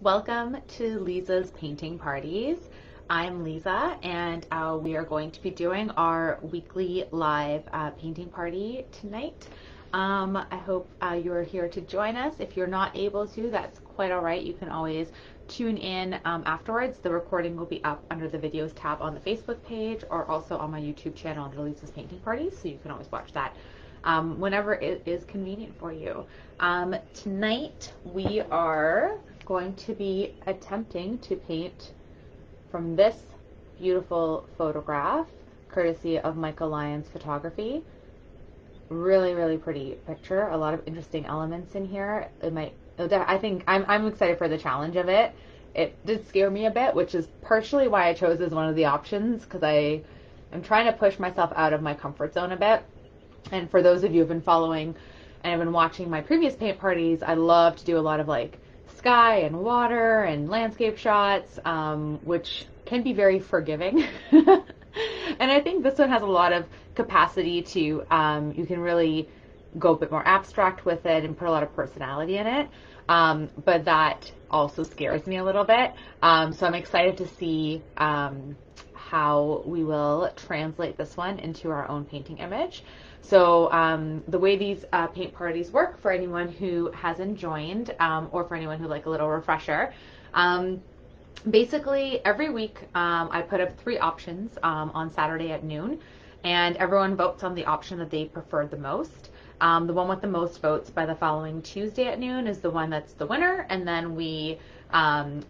Welcome to Liza's Painting Parties. I'm Liza and uh, we are going to be doing our weekly live uh, painting party tonight. Um, I hope uh, you're here to join us. If you're not able to, that's quite all right. You can always tune in um, afterwards. The recording will be up under the videos tab on the Facebook page or also on my YouTube channel under Liza's Painting Parties, so you can always watch that um, whenever it is convenient for you. Um, tonight we are going to be attempting to paint from this beautiful photograph, courtesy of Michael Lyons Photography. Really, really pretty picture. A lot of interesting elements in here. It might, oh, I think, I'm, I'm excited for the challenge of it. It did scare me a bit, which is partially why I chose as one of the options, because I am trying to push myself out of my comfort zone a bit and for those of you who have been following and have been watching my previous paint parties, I love to do a lot of like sky and water and landscape shots, um, which can be very forgiving. and I think this one has a lot of capacity to, um, you can really go a bit more abstract with it and put a lot of personality in it. Um, but that also scares me a little bit. Um, so I'm excited to see um, how we will translate this one into our own painting image. So um, the way these uh, paint parties work for anyone who hasn't joined um, or for anyone who like a little refresher, um, basically every week um, I put up three options um, on Saturday at noon and everyone votes on the option that they prefer the most. Um, the one with the most votes by the following Tuesday at noon is the one that's the winner and then we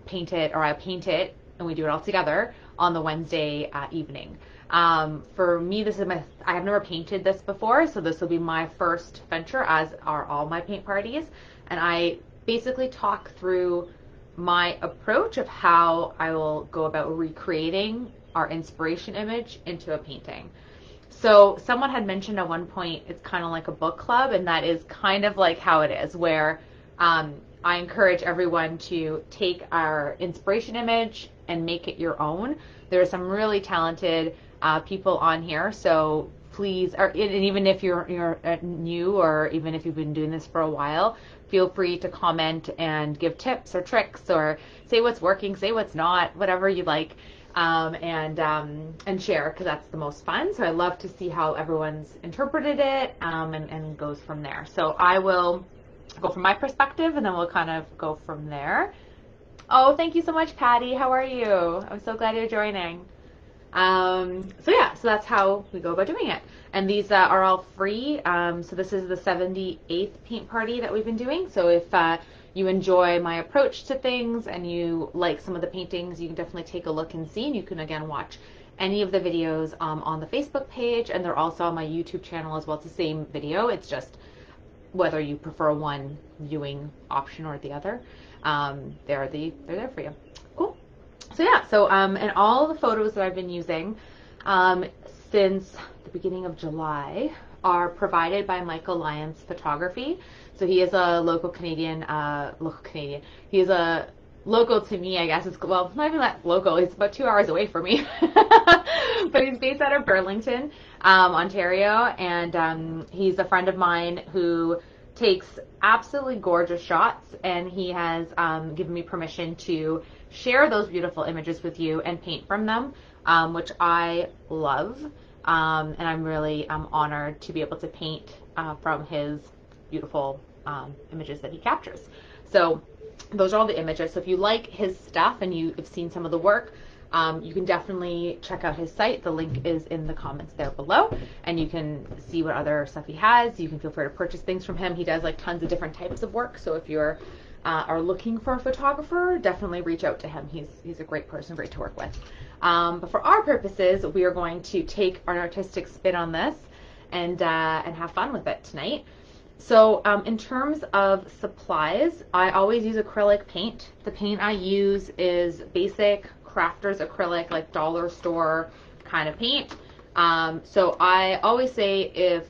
paint it or I paint it and we do it all together on the Wednesday uh, evening. Um, for me, this is my, I have never painted this before, so this will be my first venture, as are all my paint parties. And I basically talk through my approach of how I will go about recreating our inspiration image into a painting. So someone had mentioned at one point it's kind of like a book club, and that is kind of like how it is, where um, I encourage everyone to take our inspiration image and make it your own. There are some really talented uh, people on here. So please, or, and even if you're you're uh, new or even if you've been doing this for a while, feel free to comment and give tips or tricks or say what's working, say what's not, whatever you like. Um, and um, and share because that's the most fun. So I love to see how everyone's interpreted it um, and, and goes from there. So I will go from my perspective and then we'll kind of go from there. Oh, thank you so much, Patty. How are you? I'm so glad you're joining. Um, so yeah, so that's how we go about doing it. And these uh, are all free. Um, so this is the 78th paint party that we've been doing. So if uh, you enjoy my approach to things and you like some of the paintings, you can definitely take a look and see. And you can again watch any of the videos um, on the Facebook page, and they're also on my YouTube channel as well. It's the same video. It's just whether you prefer one viewing option or the other. Um, they're the they're there for you. So yeah, so um, and all the photos that I've been using um, since the beginning of July are provided by Michael Lyons Photography. So he is a local Canadian, uh, local Canadian. He is a local to me, I guess. It's well, not even that local. He's about two hours away from me, but he's based out of Burlington, um, Ontario, and um, he's a friend of mine who takes absolutely gorgeous shots, and he has um, given me permission to share those beautiful images with you and paint from them, um, which I love. Um, and I'm really um, honored to be able to paint uh, from his beautiful um, images that he captures. So those are all the images. So if you like his stuff and you have seen some of the work, um, you can definitely check out his site. The link is in the comments there below, and you can see what other stuff he has. You can feel free to purchase things from him. He does like tons of different types of work. So if you're uh, are looking for a photographer, definitely reach out to him. He's, he's a great person, great to work with. Um, but for our purposes, we are going to take an artistic spin on this and, uh, and have fun with it tonight. So um, in terms of supplies, I always use acrylic paint. The paint I use is basic crafters acrylic, like dollar store kind of paint. Um, so I always say if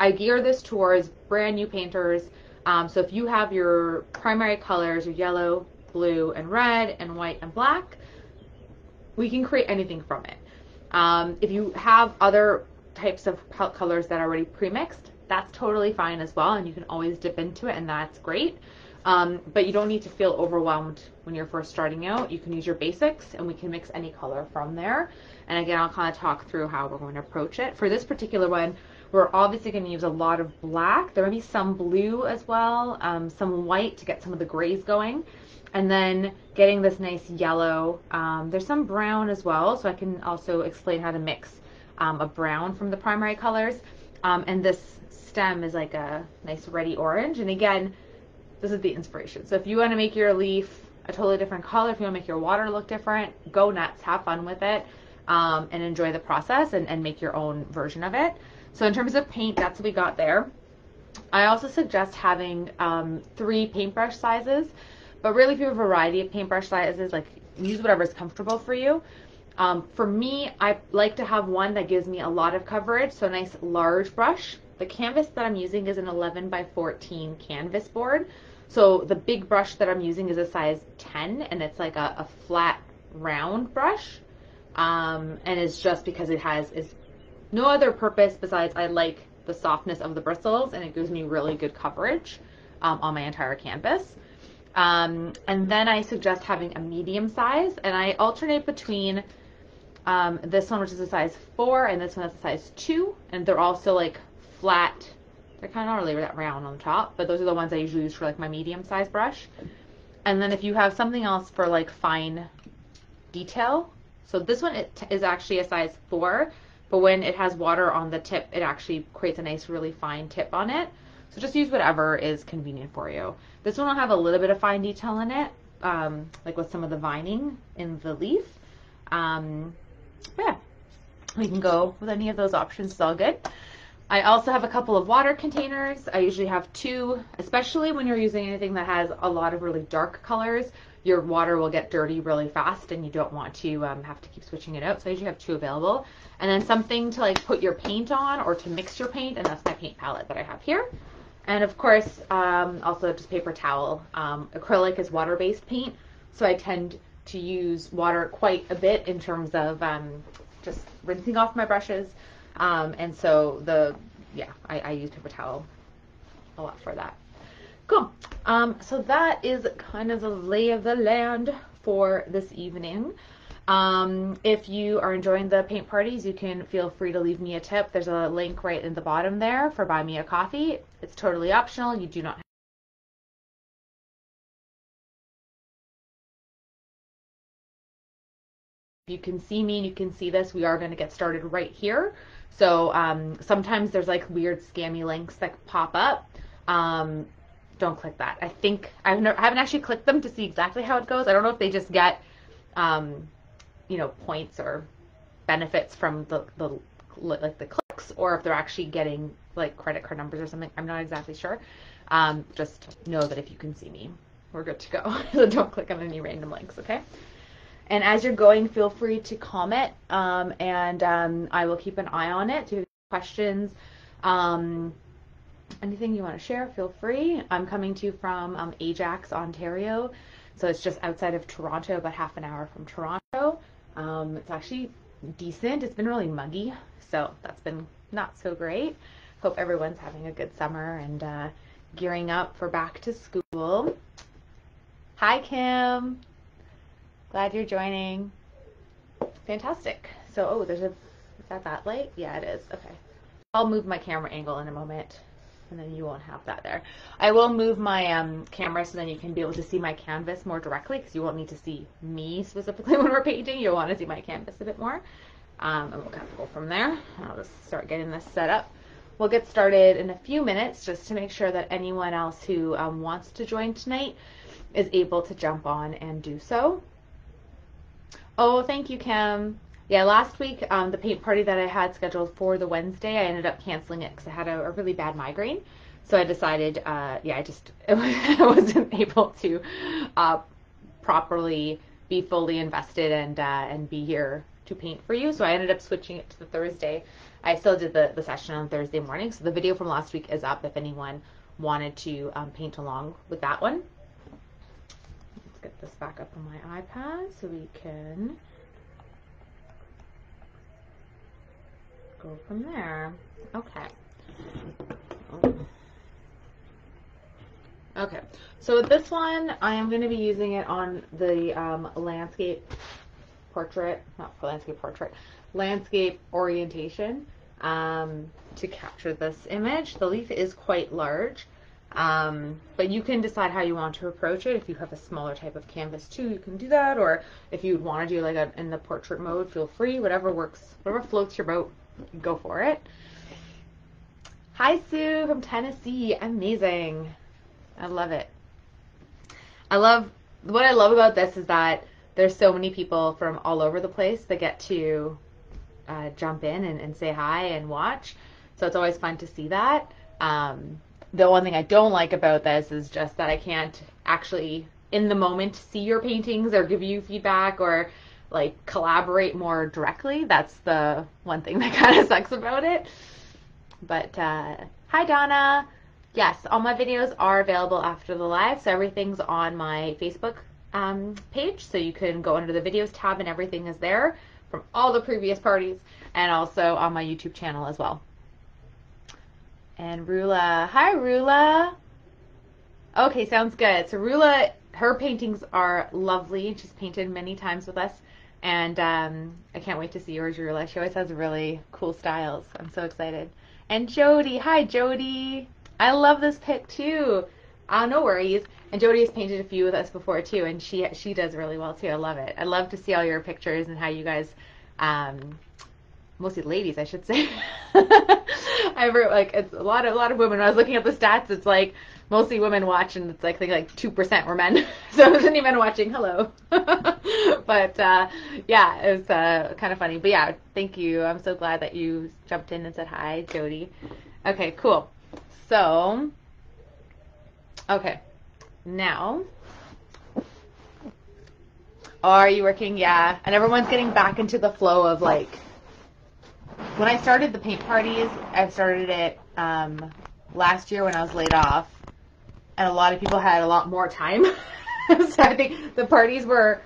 I gear this towards brand new painters, um, so if you have your primary colors, your yellow, blue, and red, and white and black, we can create anything from it. Um, if you have other types of colors that are already pre-mixed, that's totally fine as well, and you can always dip into it, and that's great. Um, but you don't need to feel overwhelmed when you're first starting out. You can use your basics and we can mix any color from there. And again, I'll kind of talk through how we're going to approach it. For this particular one, we're obviously going to use a lot of black. There may be some blue as well, um, some white to get some of the grays going. And then getting this nice yellow. Um, there's some brown as well, so I can also explain how to mix um, a brown from the primary colors. Um, and this stem is like a nice ready orange. And again, this is the inspiration. So if you want to make your leaf a totally different color, if you want to make your water look different, go nuts, have fun with it, um, and enjoy the process and, and make your own version of it. So in terms of paint, that's what we got there. I also suggest having um, three paintbrush sizes, but really if you have a variety of paintbrush sizes, like use whatever is comfortable for you. Um, for me, I like to have one that gives me a lot of coverage, so a nice large brush. The canvas that I'm using is an 11 by 14 canvas board. So the big brush that I'm using is a size 10 and it's like a, a flat round brush. Um, and it's just because it has is no other purpose besides I like the softness of the bristles and it gives me really good coverage um, on my entire canvas. Um, and then I suggest having a medium size and I alternate between um, this one, which is a size four, and this one is a size two, and they're also like flat they're kind of not really that round on the top, but those are the ones I usually use for like my medium size brush. And then if you have something else for like fine detail, so this one is actually a size four, but when it has water on the tip, it actually creates a nice really fine tip on it. So just use whatever is convenient for you. This one will have a little bit of fine detail in it, um, like with some of the vining in the leaf. Um, yeah, we can go with any of those options. It's all good. I also have a couple of water containers. I usually have two, especially when you're using anything that has a lot of really dark colors. Your water will get dirty really fast and you don't want to um, have to keep switching it out. So I usually have two available. And then something to like put your paint on or to mix your paint. And that's my paint palette that I have here. And of course, um, also just paper towel. Um, acrylic is water-based paint. So I tend to use water quite a bit in terms of um, just rinsing off my brushes. Um, and so the, yeah, I, I use paper towel a lot for that. Cool. Um, so that is kind of the lay of the land for this evening. Um, if you are enjoying the paint parties, you can feel free to leave me a tip. There's a link right in the bottom there for buy me a coffee. It's totally optional. You do not you can see me and you can see this, we are going to get started right here. So um, sometimes there's like weird scammy links that pop up. Um, don't click that. I think I've never, I haven't actually clicked them to see exactly how it goes. I don't know if they just get, um, you know, points or benefits from the, the like the clicks, or if they're actually getting like credit card numbers or something. I'm not exactly sure. Um, just know that if you can see me, we're good to go. so don't click on any random links, okay? And as you're going, feel free to comment, um, and um, I will keep an eye on it. Do you have questions? Um, anything you want to share, feel free. I'm coming to you from um, Ajax, Ontario. So it's just outside of Toronto, about half an hour from Toronto. Um, it's actually decent. It's been really muggy, so that's been not so great. Hope everyone's having a good summer and uh, gearing up for back to school. Hi, Kim. Glad you're joining. Fantastic. So, oh, there's a, is that that light? Yeah, it is. Okay. I'll move my camera angle in a moment and then you won't have that there. I will move my um, camera so then you can be able to see my canvas more directly because you won't need to see me specifically when we're painting. You'll want to see my canvas a bit more. Um, and we'll kind of go from there. I'll just start getting this set up. We'll get started in a few minutes just to make sure that anyone else who um, wants to join tonight is able to jump on and do so. Oh, thank you, Kim. Yeah, last week, um, the paint party that I had scheduled for the Wednesday, I ended up canceling it because I had a, a, really bad migraine. So I decided, uh, yeah, I just I wasn't able to uh, properly be fully invested and uh, and be here to paint for you. So I ended up switching it to the Thursday. I still did the, the session on Thursday morning. So the video from last week is up if anyone wanted to um, paint along with that one Let's get this back up on my iPad so we can go from there. Okay. Okay, So with this one, I am going to be using it on the um, landscape portrait, not landscape portrait, landscape orientation um, to capture this image. The leaf is quite large, um, but you can decide how you want to approach it. If you have a smaller type of canvas too, you can do that. Or if you want to do like a, in the portrait mode, feel free. Whatever works, whatever floats your boat, go for it. Hi Sue from Tennessee. Amazing. I love it. I love what I love about this is that there's so many people from all over the place that get to uh, jump in and, and, say hi and watch. So it's always fun to see that. Um, the one thing I don't like about this is just that I can't actually, in the moment, see your paintings or give you feedback or like collaborate more directly. That's the one thing that kind of sucks about it. But uh, hi, Donna. Yes, all my videos are available after the live, so everything's on my Facebook um, page, so you can go under the videos tab and everything is there from all the previous parties, and also on my YouTube channel as well. And Rula, hi Rula. Okay, sounds good. So Rula, her paintings are lovely. She's painted many times with us, and um, I can't wait to see yours, Rula. She always has really cool styles. I'm so excited. And Jody, hi Jody. I love this pick too. Uh, no worries. And Jody has painted a few with us before too, and she she does really well too. I love it. I love to see all your pictures and how you guys, um, mostly ladies, I should say. I wrote like it's a lot of a lot of women. When I was looking at the stats, it's like mostly women watch, and it's like think like two percent were men. so it wasn't even watching. Hello. but uh, yeah, it was uh, kind of funny. But yeah, thank you. I'm so glad that you jumped in and said hi, Jody. Okay, cool. So, okay, now, are you working? Yeah, and everyone's getting back into the flow of like, when I started the paint parties, I started it um, last year when I was laid off, and a lot of people had a lot more time. so I think the parties were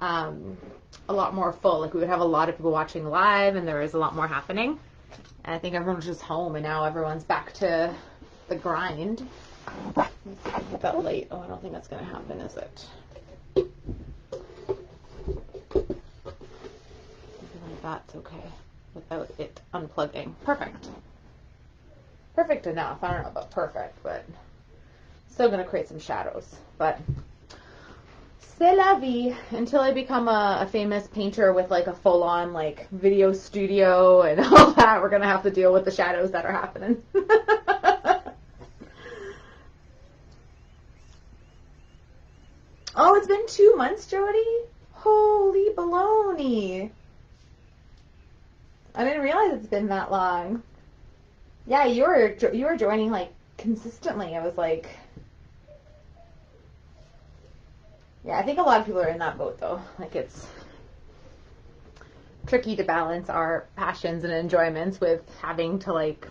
um, a lot more full. Like we would have a lot of people watching live, and there was a lot more happening. And I think everyone was just home, and now everyone's back to the grind. That late. Oh, I don't think that's going to happen, is it? That's okay without it unplugging. Perfect. Perfect enough. I don't know about perfect, but still going to create some shadows. But c'est la vie until I become a, a, famous painter with like a full on like video studio and all that. We're gonna have to deal with the shadows that are happening. oh, it's been two months, Jody. Holy baloney! I didn't realize it's been that long. Yeah, you were you were joining like consistently. I was like Yeah, I think a lot of people are in that boat though. Like it's tricky to balance our passions and enjoyments with having to like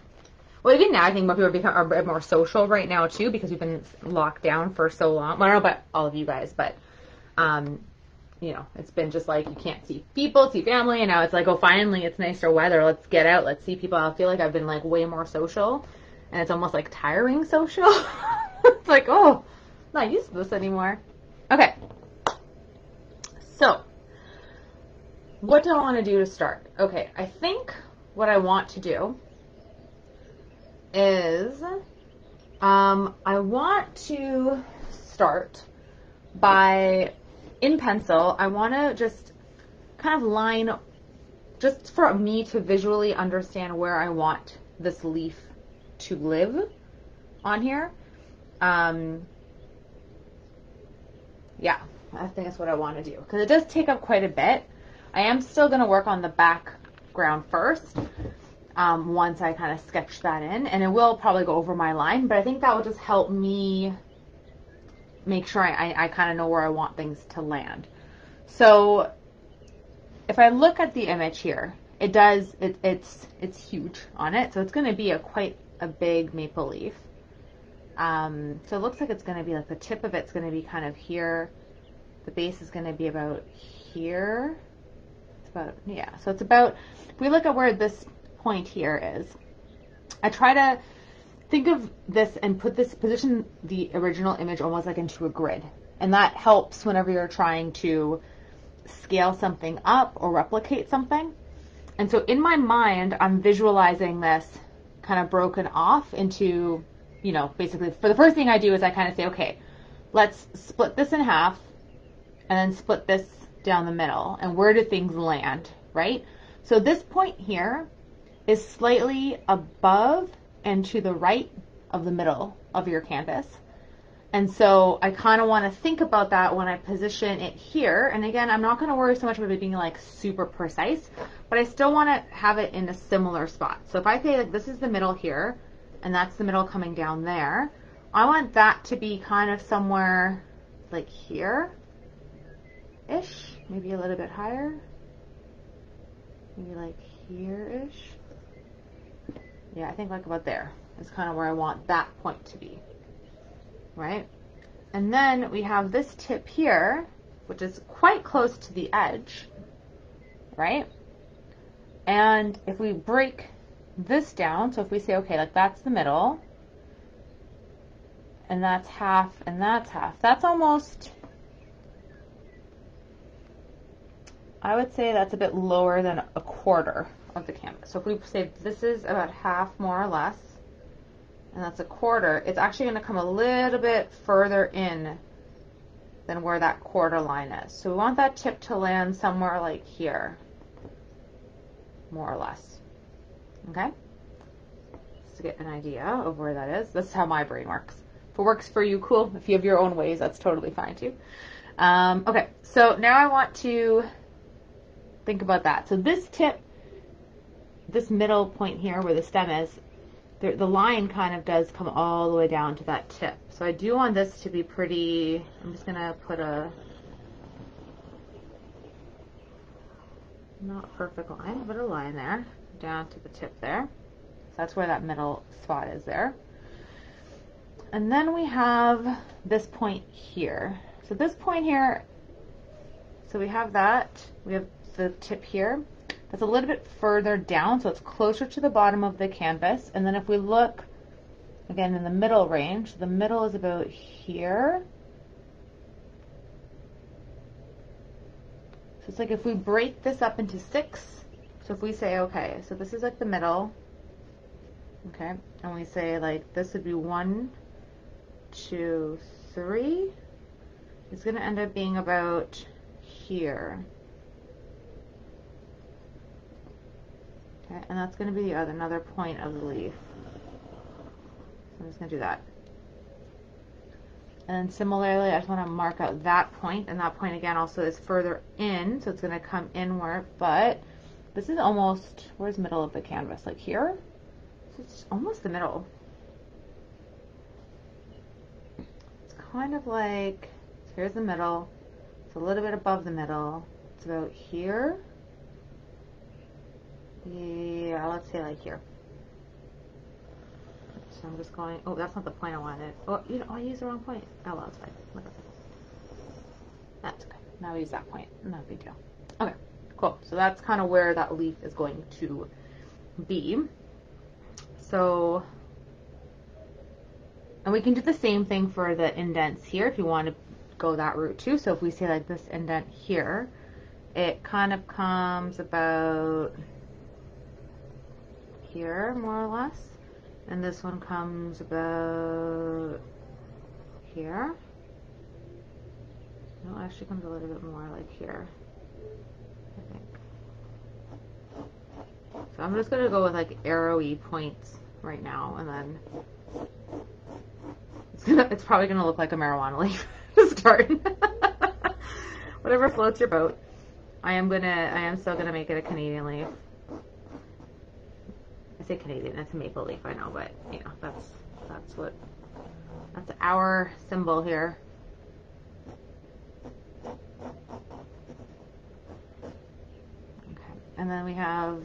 well even now I think more people are become are more social right now too because we've been locked down for so long. Well, I don't know about all of you guys, but um you know, it's been just like you can't see people, see family, and now it's like, oh, finally it's nicer weather. Let's get out. Let's see people. I feel like I've been like way more social, and it's almost like tiring social. it's like, oh, I'm not used to this anymore. Okay. So, what do I want to do to start? Okay, I think what I want to do is um, I want to start by, in pencil, I want to just kind of line, just for me to visually understand where I want this leaf to live on here. Um, yeah, I think that's what I want to do because it does take up quite a bit. I am still going to work on the background first um, once I kind of sketch that in, and it will probably go over my line, but I think that will just help me make sure I, I, I kind of know where I want things to land. So if I look at the image here, it does, it, it's, it's huge on it, so it's going to be a quite a big maple leaf. Um, so it looks like it's going to be like the tip of it's going to be kind of here. The base is going to be about here. It's about, yeah, so it's about, if we look at where this point here is, I try to, think of this and put this position the original image almost like into a grid. And that helps whenever you're trying to scale something up or replicate something. And so in my mind, I'm visualizing this kind of broken off into, you know, basically for the first thing I do is I kind of say, okay, let's split this in half and then split this down the middle. And where do things land, right? So this point here is slightly above and to the right of the middle of your canvas. And so I kind of want to think about that when I position it here. And again, I'm not going to worry so much about it being like super precise, but I still want to have it in a similar spot. So if I say like this is the middle here, and that's the middle coming down there, I want that to be kind of somewhere like here ish, maybe a little bit higher, maybe like here ish. Yeah, I think like about there is kind of where I want that point to be, right? And then we have this tip here, which is quite close to the edge, right? And if we break this down, so if we say, okay, like that's the middle, and that's half, and that's half, that's almost, I would say that's a bit lower than a quarter of the canvas. So if we say this is about half more or less, and that's a quarter, it's actually going to come a little bit further in than where that quarter line is. So we want that tip to land somewhere like here, more or less. Okay? Just to get an idea of where that is. This is how my brain works. If it works for you, cool. If you have your own ways, that's totally fine too. Um, okay, so now I want to think about that. So this tip this middle point here where the stem is, the, the line kind of does come all the way down to that tip. So I do want this to be pretty, I'm just going to put a, not perfect line, but a line there, down to the tip there. So that's where that middle spot is there. And then we have this point here. So this point here, so we have that, we have the tip here. That's a little bit further down, so it's closer to the bottom of the canvas. And then if we look, again, in the middle range, the middle is about here. So it's like if we break this up into six, so if we say, okay, so this is like the middle, okay, and we say like this would be one, two, three, it's going to end up being about here. Okay, and that's going to be the other, another point of the leaf. So I'm just going to do that. And similarly, I just want to mark out that point, and that point again also is further in, so it's going to come inward, but this is almost, where's middle of the canvas? Like here? It's almost the middle. It's kind of like, so here's the middle, it's a little bit above the middle, it's about here, yeah, let's say like here. So I'm just going, oh, that's not the point I wanted. Oh, you know, I used the wrong point. Oh, well, it's fine. That's okay. Now I use that point. No big deal. Okay, cool. So that's kind of where that leaf is going to be. So, and we can do the same thing for the indents here if you want to go that route too. So if we say like this indent here, it kind of comes about here, more or less. And this one comes about here. No, actually comes a little bit more like here, I think. So I'm just going to go with like arrowy points right now, and then it's, gonna, it's probably going to look like a marijuana leaf to start. Whatever floats your boat. I am gonna, I am still gonna make it a Canadian leaf. Say Canadian, it's a maple leaf, I know, but you know, that's that's what that's our symbol here. Okay, and then we have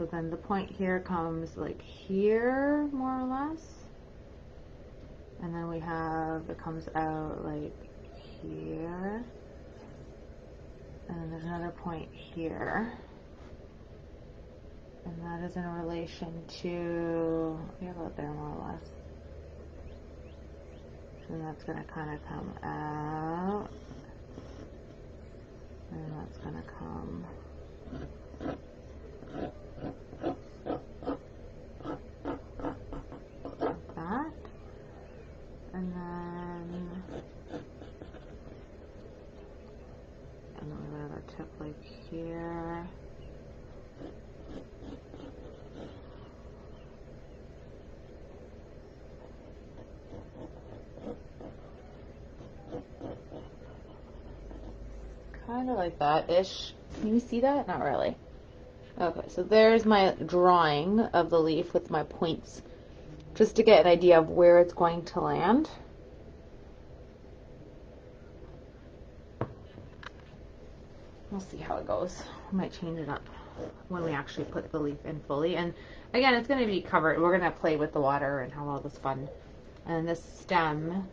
so then the point here comes like here, more or less. And then we have, it comes out like here. And then there's another point here. And that is in relation to, yeah, about there more or less. And that's going to kind of come out. And that's going to come like that. And then and then we have our tip like here. Kind of like that ish. Can you see that? Not really. Okay, so there's my drawing of the leaf with my points, just to get an idea of where it's going to land. We'll see how it goes. I might change it up when we actually put the leaf in fully. And again, it's going to be covered. We're going to play with the water and have all this fun. And this stem,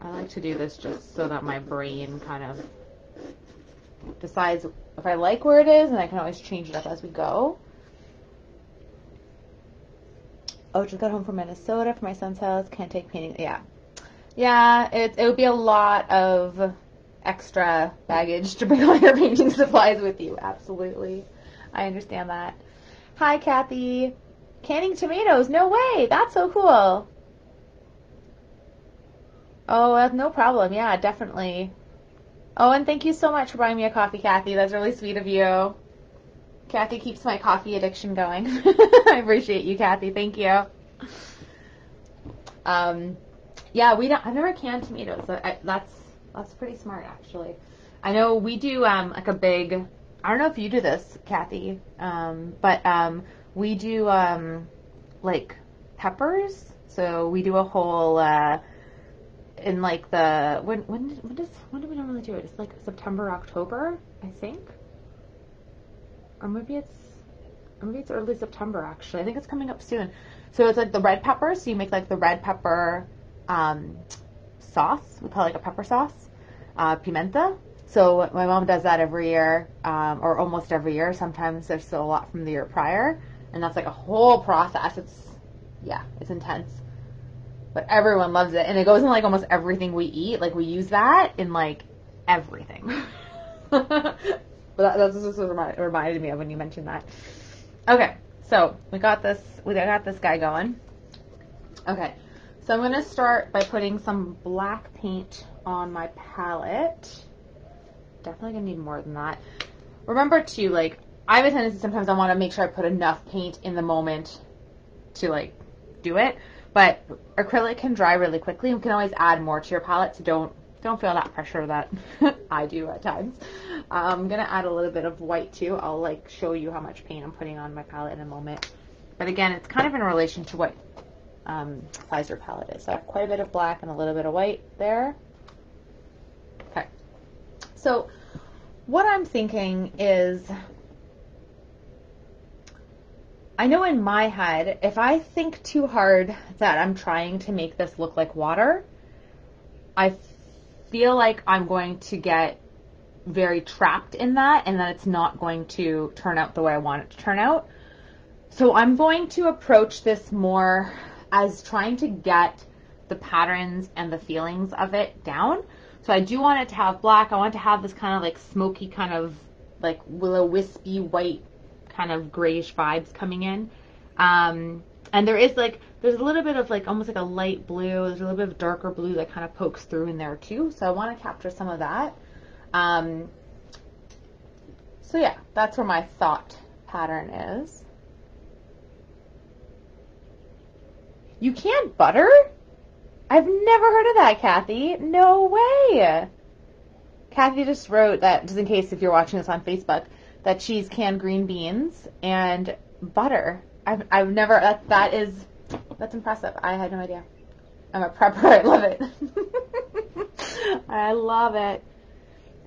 I like to do this just so that my brain kind of decides if I like where it is, and I can always change it up as we go. Oh, just got home from Minnesota for my son's house. Can't take painting. Yeah. Yeah, it, it would be a lot of extra baggage to bring all your painting supplies with you. Absolutely. I understand that. Hi, Kathy. Canning tomatoes. No way. That's so cool. Oh, no problem. Yeah, definitely. Oh, and thank you so much for buying me a coffee, Kathy. That's really sweet of you. Kathy keeps my coffee addiction going. I appreciate you, Kathy. Thank you. Um, yeah, we don't. I've never canned tomatoes. I, that's that's pretty smart, actually. I know we do um, like a big. I don't know if you do this, Kathy, um, but um, we do um, like peppers. So we do a whole. Uh, in like the when when when does when do we normally do it? It's like September October, I think, or maybe it's or maybe it's early September actually. I think it's coming up soon. So it's like the red pepper. So you make like the red pepper um, sauce. We call it like a pepper sauce, uh, pimenta. So my mom does that every year, um, or almost every year. Sometimes there's still a lot from the year prior, and that's like a whole process. It's yeah, it's intense but everyone loves it, and it goes in like almost everything we eat. Like we use that in like everything. but that, that's just what reminded me of when you mentioned that. Okay, so we got this. We got this guy going. Okay, so I'm gonna start by putting some black paint on my palette. Definitely gonna need more than that. Remember to like, I have a tendency sometimes I want to make sure I put enough paint in the moment to like do it. But acrylic can dry really quickly. You can always add more to your palette, so don't don't feel that pressure that I do at times. I'm gonna add a little bit of white too. I'll like show you how much paint I'm putting on my palette in a moment. But again, it's kind of in relation to what um, size your palette is. So I have quite a bit of black and a little bit of white there. Okay. So what I'm thinking is I know in my head, if I think too hard that I'm trying to make this look like water, I feel like I'm going to get very trapped in that and that it's not going to turn out the way I want it to turn out. So I'm going to approach this more as trying to get the patterns and the feelings of it down. So I do want it to have black. I want to have this kind of like smoky kind of like willow wispy white kind of grayish vibes coming in. Um, and there is like, there's a little bit of like almost like a light blue. There's a little bit of darker blue that kind of pokes through in there too. So I want to capture some of that. Um, so yeah, that's where my thought pattern is. You can't butter? I've never heard of that, Kathy. No way. Kathy just wrote that, just in case if you're watching this on Facebook, that she's canned green beans and butter. I've, I've never, that, that is, that's impressive. I had no idea. I'm a prepper. I love it. I love it.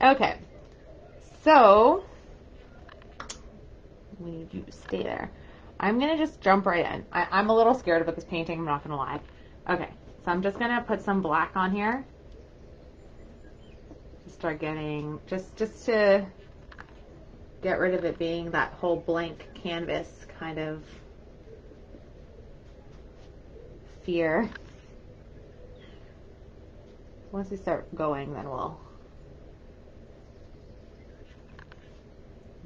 Okay. So, we need you to stay there. I'm going to just jump right in. I, I'm a little scared about this painting, I'm not going to lie. Okay, so I'm just going to put some black on here. Start getting, just, just to get rid of it being that whole blank canvas kind of fear. Once we start going, then we'll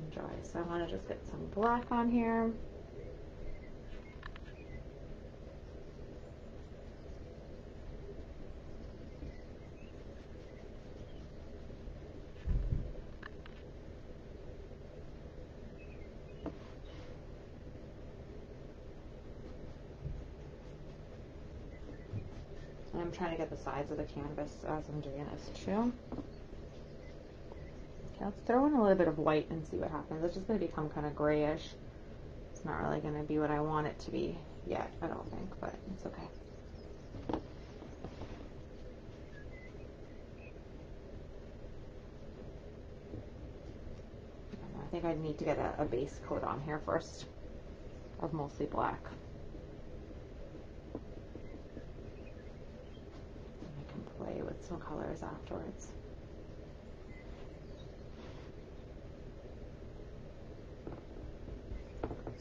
enjoy. So I want to just get some black on here. Trying to get the sides of the canvas as I'm doing this too. Okay, let's throw in a little bit of white and see what happens. It's just going to become kind of grayish. It's not really going to be what I want it to be yet, I don't think, but it's okay. I think I need to get a, a base coat on here first of mostly black. Some colors afterwards.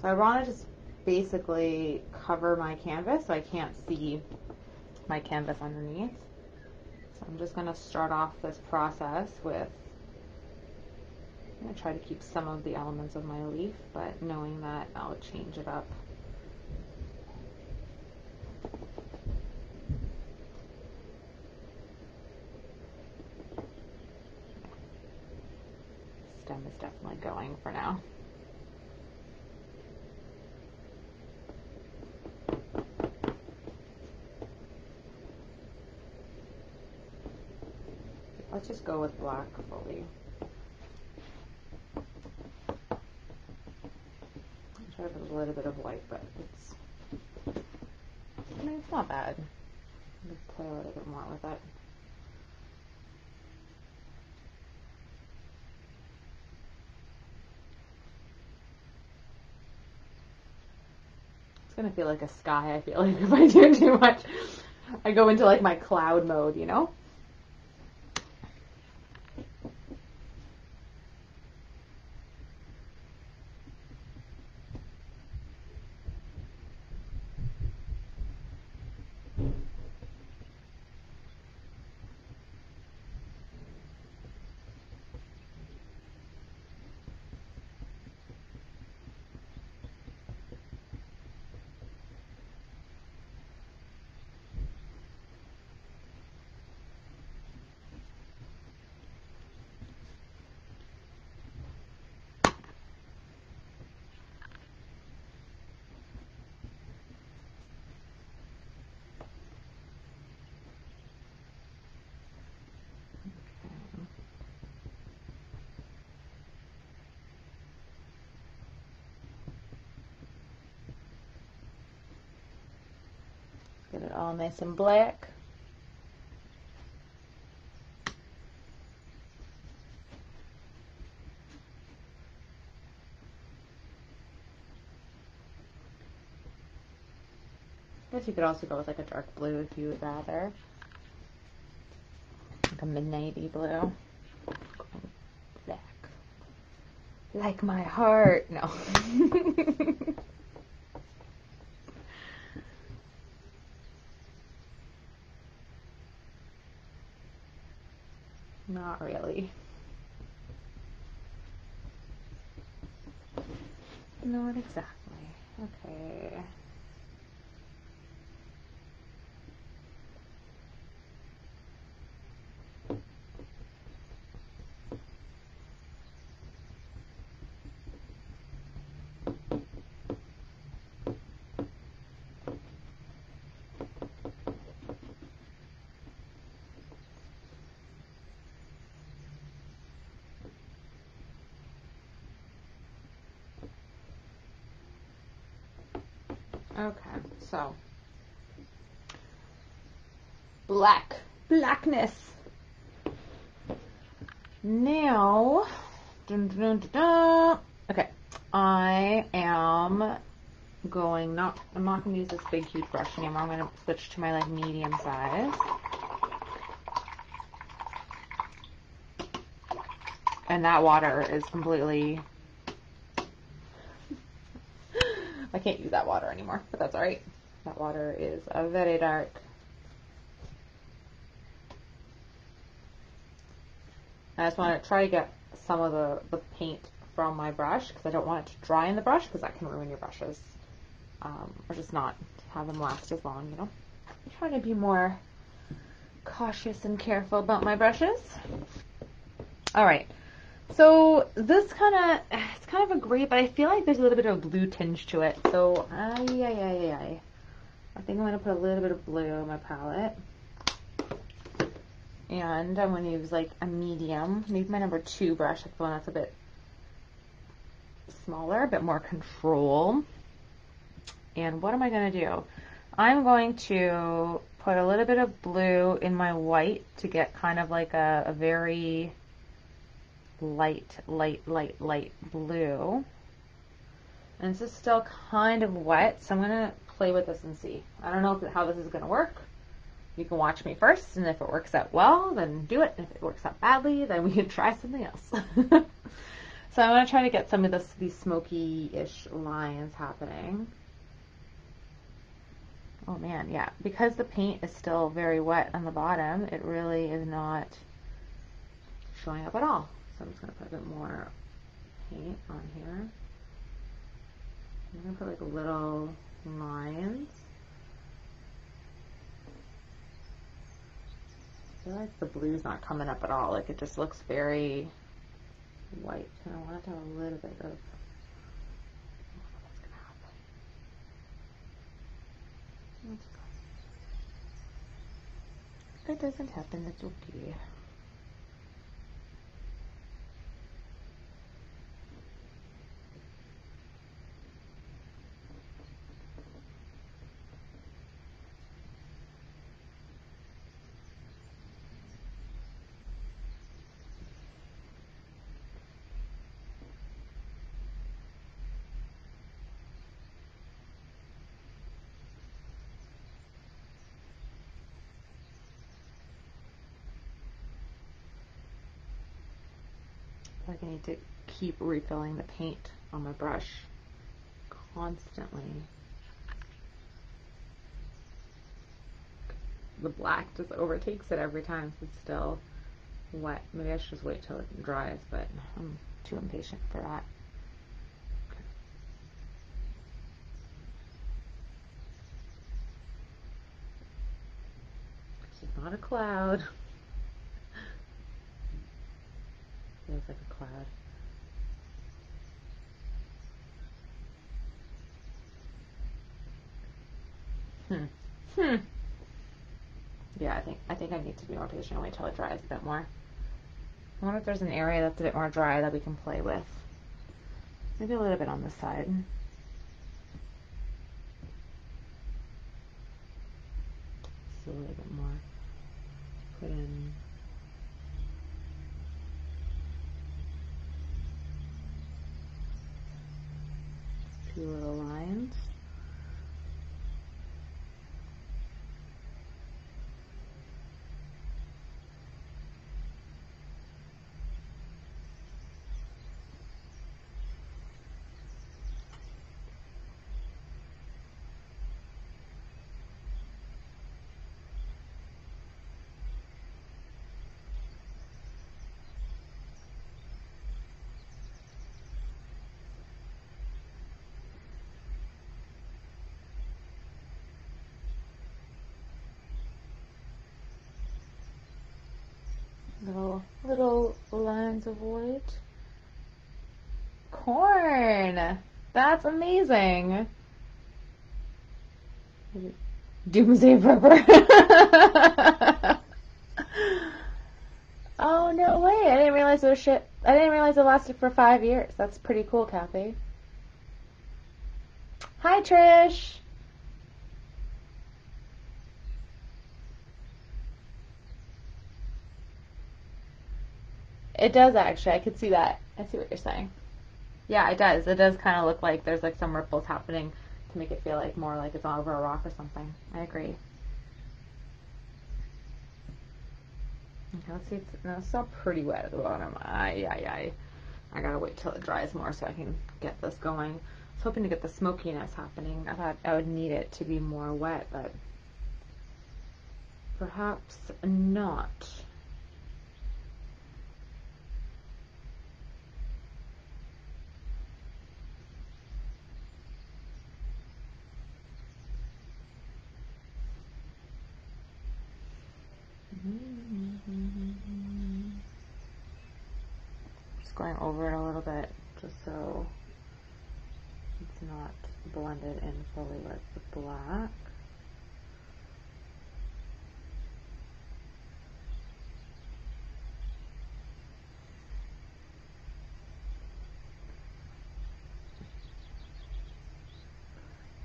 So I want to just basically cover my canvas so I can't see my canvas underneath. So I'm just going to start off this process with, I'm going to try to keep some of the elements of my leaf, but knowing that I'll change it up stem is definitely going for now. Let's just go with black fully. Try with a little bit of white, but it's, I mean, it's not bad. Let's play a little bit more with it. Gonna feel like a sky, I feel like, if I do too much. I go into like my cloud mode, you know? Nice and black. Guess you could also go with like a dark blue if you would rather. Like a midnighty blue. Black. Like my heart. No. Not really. Not exactly. So black, blackness. Now, dun, dun, dun, okay, I am going not, I'm not going to use this big huge brush anymore. I'm going to switch to my like medium size. And that water is completely, I can't use that water anymore, but that's all right. That water is uh, very dark. I just want to try to get some of the, the paint from my brush because I don't want it to dry in the brush because that can ruin your brushes. Um, or just not have them last as long, you know. I'm trying to be more cautious and careful about my brushes. All right. So this kind of, it's kind of a gray, but I feel like there's a little bit of a blue tinge to it. So, ay, ay, ay, ay. I think I'm going to put a little bit of blue on my palette. And I'm going to use like a medium, maybe my number two brush, like the one that's a bit smaller, a bit more control. And what am I going to do? I'm going to put a little bit of blue in my white to get kind of like a, a very light, light, light, light blue. And this is still kind of wet, so I'm going to play with this and see. I don't know how this is going to work. You can watch me first, and if it works out well, then do it. If it works out badly, then we can try something else. so I'm going to try to get some of this, these smoky-ish lines happening. Oh man, yeah, because the paint is still very wet on the bottom, it really is not showing up at all. So I'm just going to put a bit more paint on here. I'm going to put like a little lines. I feel like the blue's not coming up at all. Like it just looks very white. And I want to have a little bit of If it doesn't happen, it's okay. like I need to keep refilling the paint on my brush constantly. The black just overtakes it every time, so it's still wet. Maybe I should just wait till it dries, but I'm too impatient for that. It's not a cloud. feels like a cloud. Hmm. Hmm. Yeah, I think I think I need to be more patient and wait till it dries a bit more. I wonder if there's an area that's a bit more dry that we can play with. Maybe a little bit on this side. Just a little bit more. Put in little little little lines of white. Corn! That's amazing! Doomsday Prepper. oh no way! I didn't realize those shit. I didn't realize it lasted for five years. That's pretty cool, Kathy. Hi, Trish. It does actually. I could see that. I see what you're saying. Yeah, it does. It does kind of look like there's like some ripples happening to make it feel like more like it's all over a rock or something. I agree. Okay, let's see. It's, no, it's still pretty wet at the bottom. Aye, aye, aye. I gotta wait till it dries more so I can get this going. I was hoping to get the smokiness happening. I thought I would need it to be more wet, but perhaps not. Just going over it a little bit just so it's not blended in fully with the black.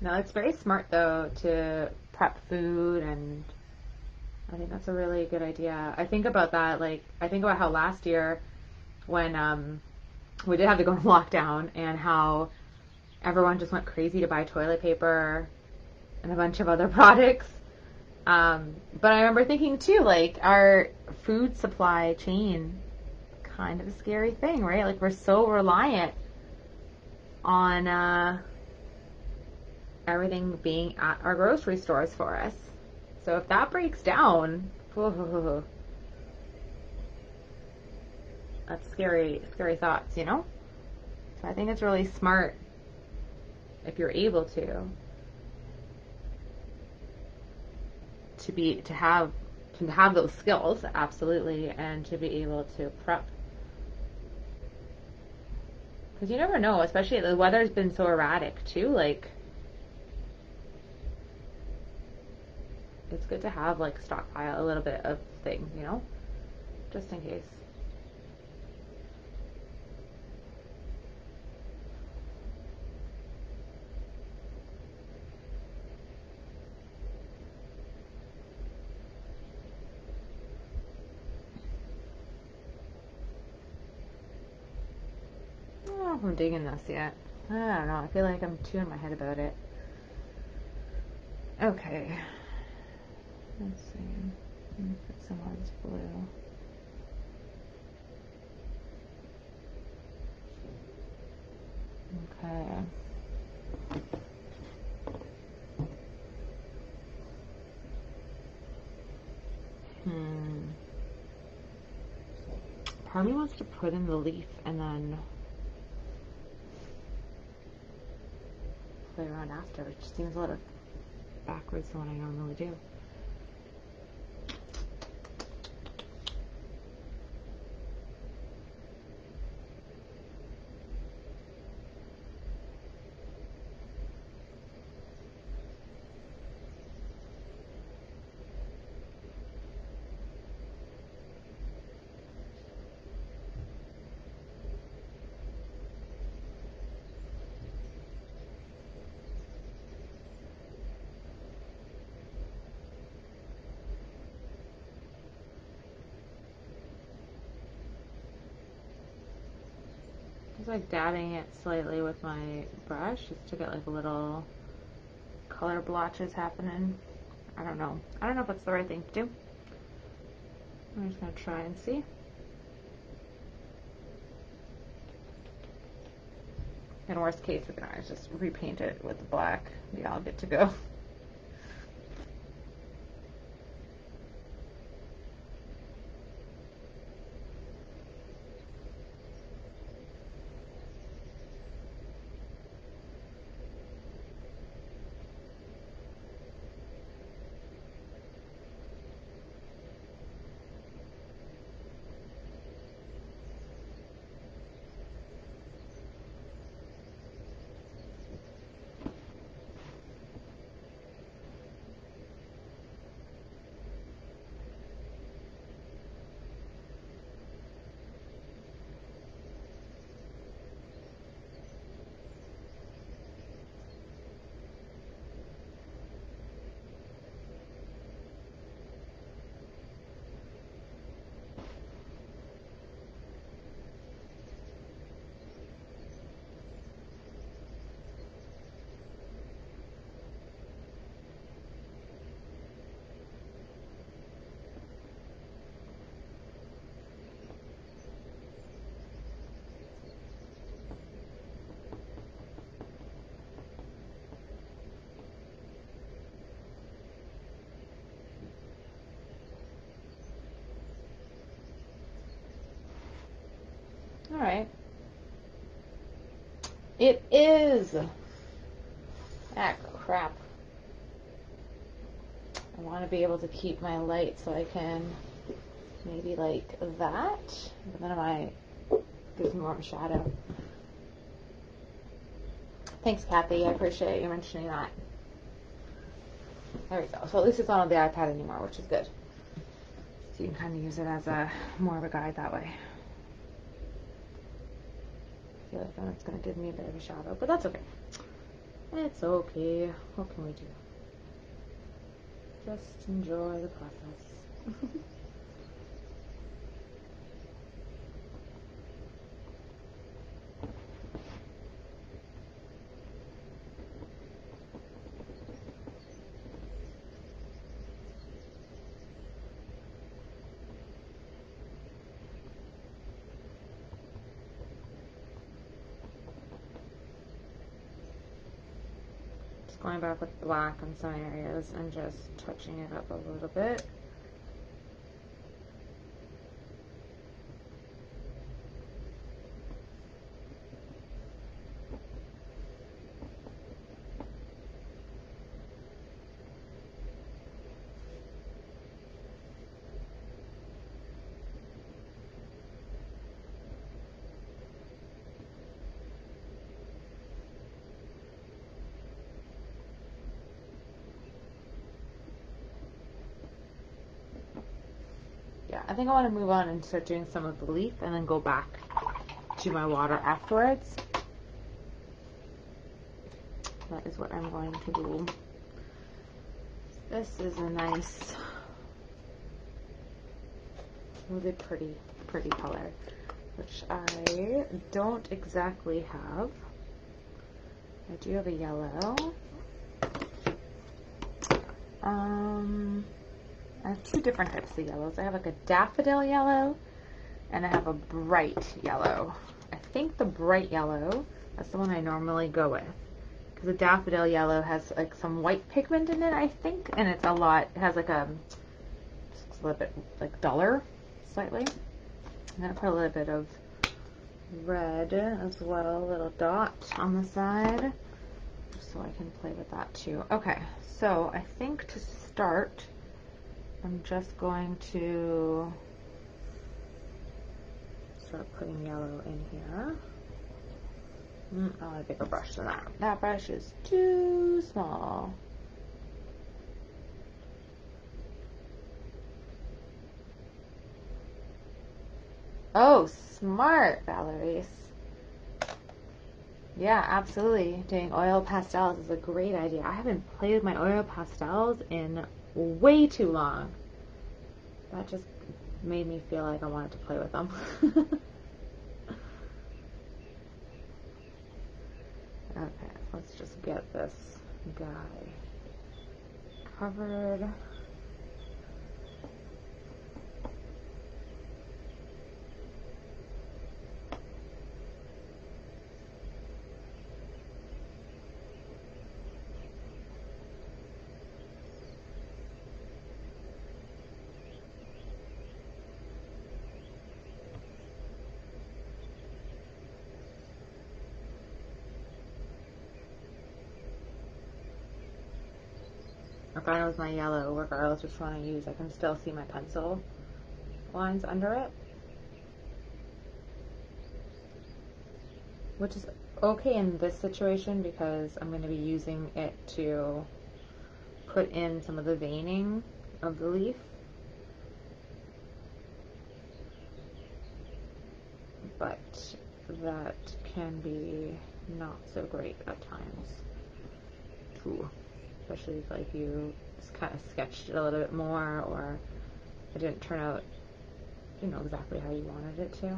No, it's very smart though to prep food and I think that's a really good idea. I think about that like I think about how last year when um we did have to go in lockdown and how everyone just went crazy to buy toilet paper and a bunch of other products. Um, but I remember thinking too, like our food supply chain, kind of a scary thing, right? Like we're so reliant on uh, everything being at our grocery stores for us. So if that breaks down, that's scary, scary thoughts, you know? So I think it's really smart if you're able to to be to have to have those skills absolutely and to be able to prep. Because you never know especially the weather's been so erratic too like it's good to have like stockpile a little bit of things you know? Just in case if I'm digging this yet. I don't know. I feel like I'm too in my head about it. Okay. Let's see. Let me put some of this blue. Okay. Hmm. Me wants to put in the leaf and then around after, which seems a little backwards than what I normally do. Like dabbing it slightly with my brush just to get like little color blotches happening. I don't know. I don't know if it's the right thing to do. I'm just to try and see. In worst case, we can always just repaint it with black. Be all good to go. Alright. It is! Ah, crap. I want to be able to keep my light so I can maybe like that, but then I gives more of a shadow. Thanks, Kathy. I appreciate you mentioning that. There we go. So at least it's not on the iPad anymore, which is good. So you can kind of use it as a more of a guide that way. Feel like that's going to give me a bit of a shadow, but that's okay. It's okay. What can we do? Just enjoy the process. back with black in some areas and just touching it up a little bit. Think I want to move on and start doing some of the leaf and then go back to my water afterwards. That is what I'm going to do. This is a nice, really pretty, pretty color, which I don't exactly have. I do have a yellow. Um, I have two different types of yellows. I have like a daffodil yellow and I have a bright yellow. I think the bright yellow, that's the one I normally go with. Because the daffodil yellow has like some white pigment in it, I think, and it's a lot, it has like a, a little bit like duller, slightly. I'm to put a little bit of red as well, a little dot on the side, so I can play with that too. Okay, so I think to start, I'm just going to start putting yellow in here. Mm, I want a bigger brush than that. That brush is too small. Oh, smart, Valerie. Yeah, absolutely. Doing oil pastels is a great idea. I haven't played with my oil pastels in way too long. That just made me feel like I wanted to play with them. okay, let's just get this guy covered. With my yellow, regardless which one I use. I can still see my pencil lines under it. Which is okay in this situation because I'm going to be using it to put in some of the veining of the leaf. But that can be not so great at times too especially if like you kind of sketched it a little bit more or it didn't turn out you know exactly how you wanted it to. to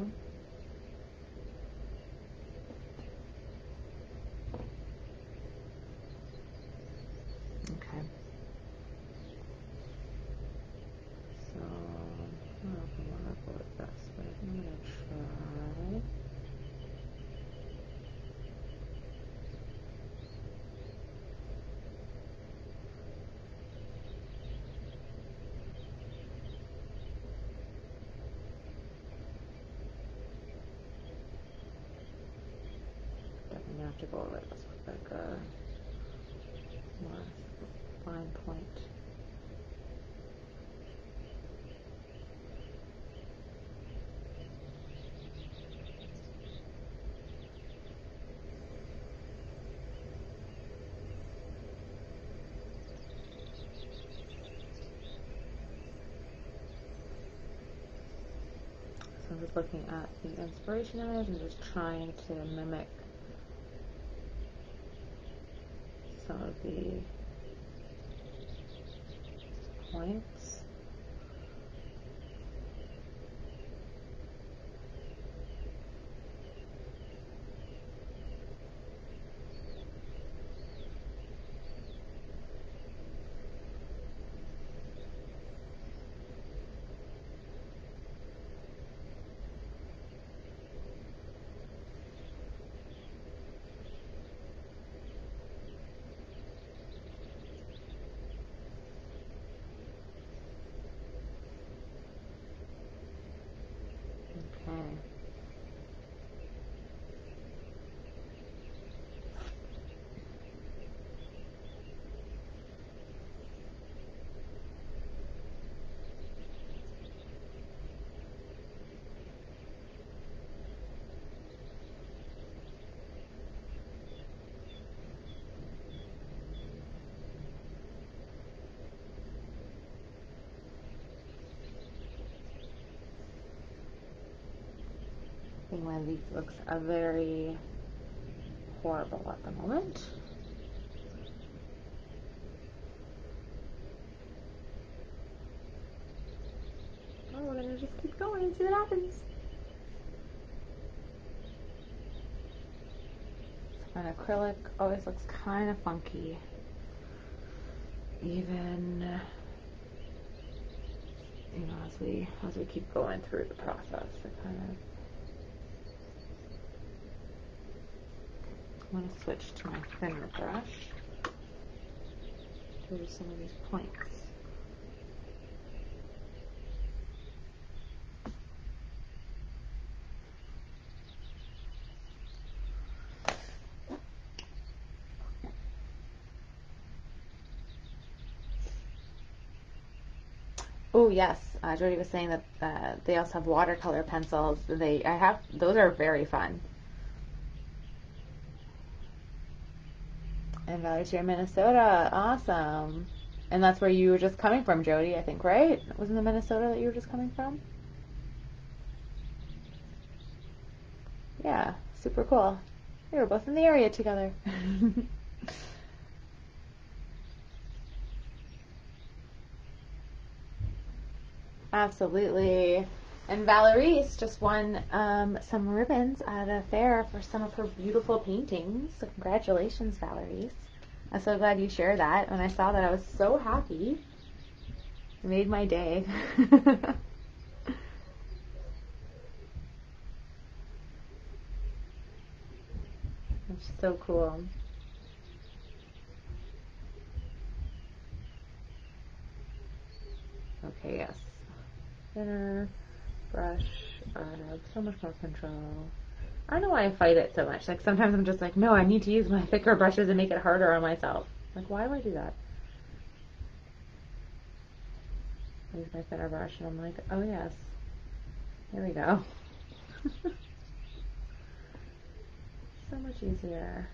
just looking at the inspiration image and just trying to mimic some of the points. Okay. I think one of these looks uh, very horrible at the moment. Oh, we're gonna just keep going and see what happens. An acrylic always looks kind of funky. Even you know, as we as we keep going through the process, it kind of I'm going to switch to my thinner brush to do some of these points. Oh yes, uh, Jody was saying that uh, they also have watercolor pencils. They I have those are very fun. Valley's here in Minnesota. Awesome. And that's where you were just coming from, Jody, I think, right? Wasn't it Minnesota that you were just coming from? Yeah, super cool. We were both in the area together. Absolutely. And Valerie's just won um, some ribbons at a fair for some of her beautiful paintings. So congratulations, Valerie's. I'm so glad you shared that. When I saw that, I was so happy. It made my day. It's so cool. Okay, yes. Thinner brush. I have so much more control. I don't know why I fight it so much. Like sometimes I'm just like, no, I need to use my thicker brushes and make it harder on myself. Like, why do I do that? I use my thinner brush and I'm like, oh yes, here we go. so much easier.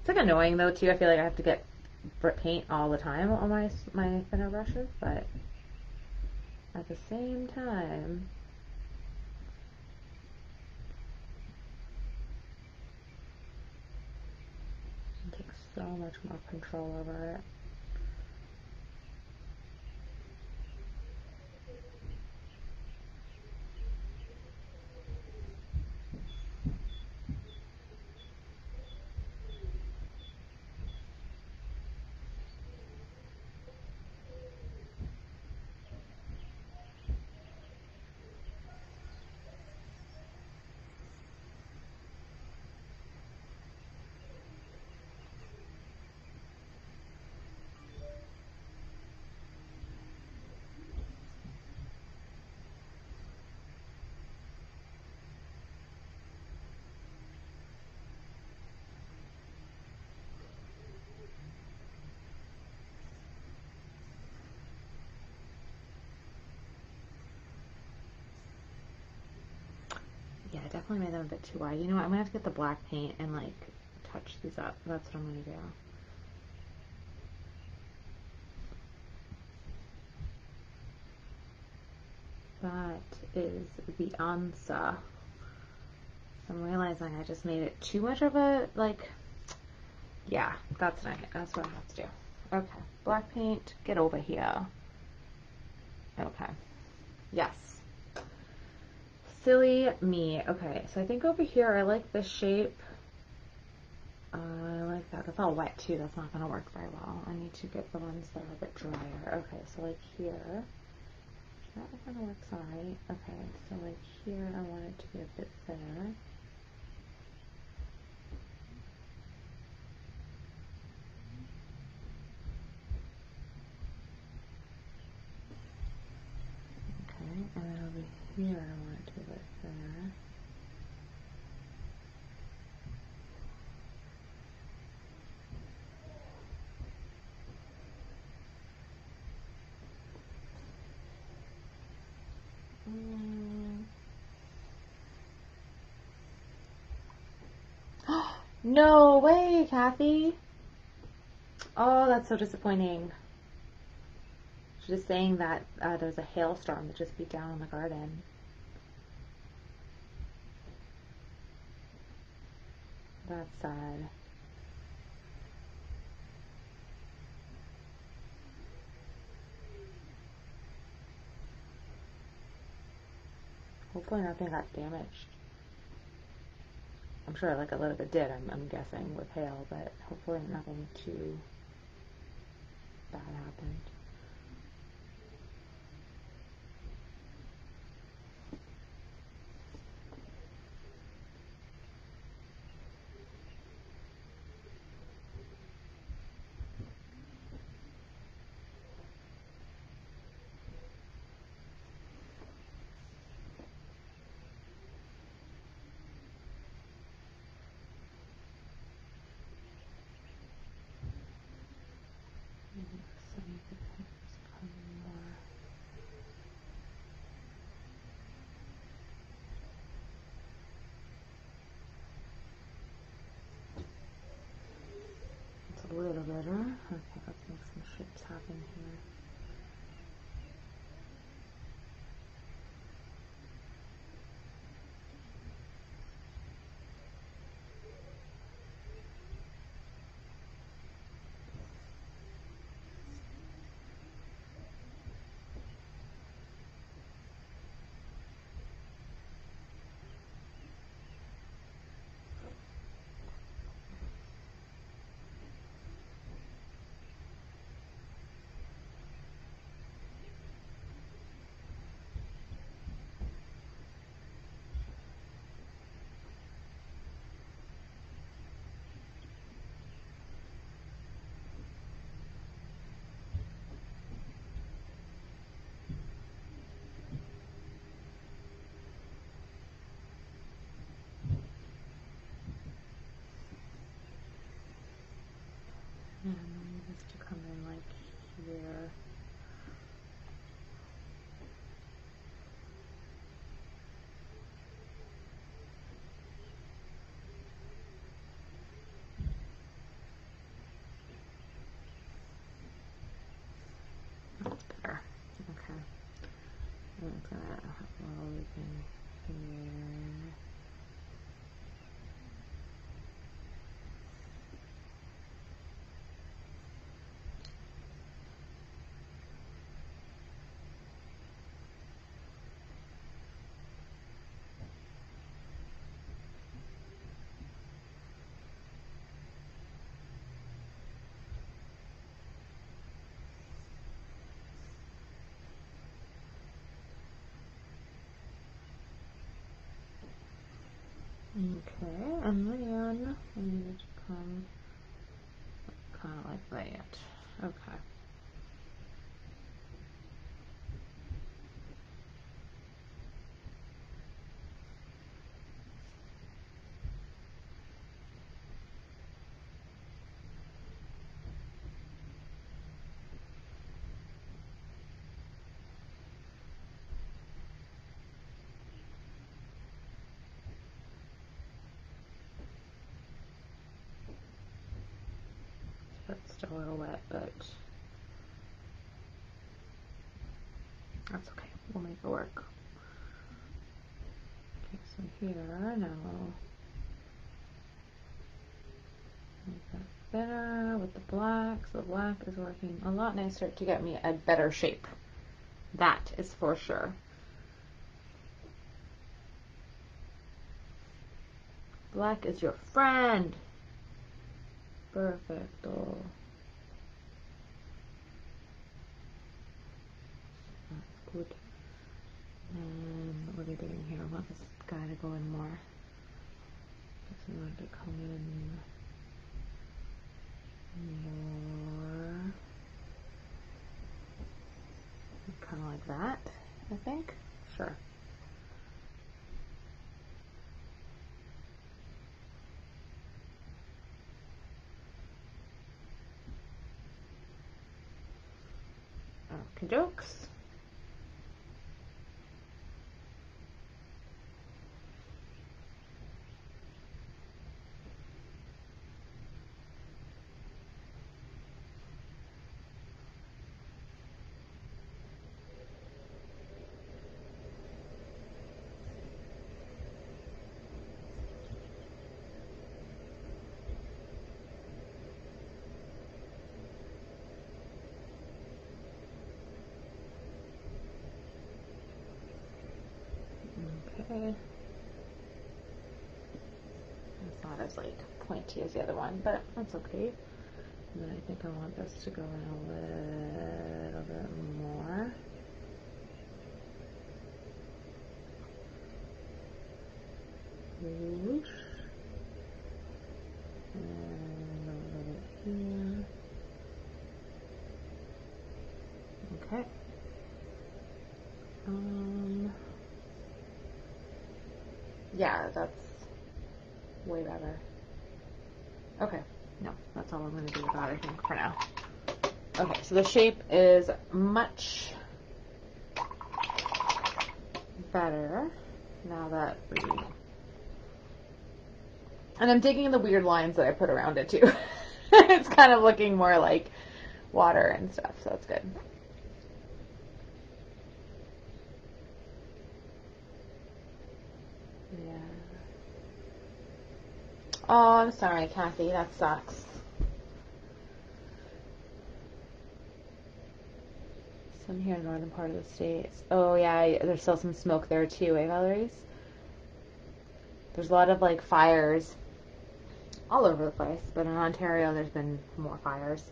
It's like annoying though too. I feel like I have to get paint all the time on my my thinner brushes, but at the same time, I take so much more control over it. Definitely made them a bit too wide. You know what? I'm gonna have to get the black paint and like touch these up. That's what I'm gonna do. That is the answer. I'm realizing I just made it too much of a like yeah, that's not that's what I have to do. Okay. Black paint, get over here. Okay. Yes. Silly me. Okay, so I think over here I like this shape. Uh, I like that. That's all wet too. That's not going to work very well. I need to get the ones that are a bit drier. Okay, so like here. That kind of looks alright. Okay, so like here I want it to be a bit thinner. Okay, and then over here I want it to be a bit thinner. Mm. No way, Kathy. Oh, that's so disappointing. She's just saying that uh, there's a hailstorm that just beat down on the garden. That's sad. Hopefully nothing got damaged. I'm sure like a little bit did, I'm, I'm guessing, with hail, but hopefully nothing too bad happened. It's a little better. Okay, let's make some ships happen here. And I need this to come in like here. Better. Okay. It's gonna have a little looping here. Okay, and then we need to come kind of like that. Okay. A little wet, but that's okay. We'll make it work. Okay, so here now make that thinner with the black. So the black is working a lot nicer to get me a better shape. That is for sure. Black is your friend. Perfecto. That's good. And um, what are we doing here? I want this guy to go in more. Just want to come in more. Kind of like that, I think. Sure. Oh, okay, jokes. Okay. It's not as like pointy as the other one, but that's okay. And then I think I want this to go in a little bit more. Whoosh. And a little bit here. Okay. Um, yeah, that's way better. Okay, no, that's all I'm for now. Okay, so the shape is much better now that we... And I'm digging the weird lines that I put around it, too. it's kind of looking more like water and stuff, so that's good. Yeah. Oh, I'm sorry, Kathy. That sucks. Some here in the northern part of the states. Oh yeah, there's still some smoke there too, eh, Valerie's? There's a lot of like fires all over the place, but in Ontario there's been more fires,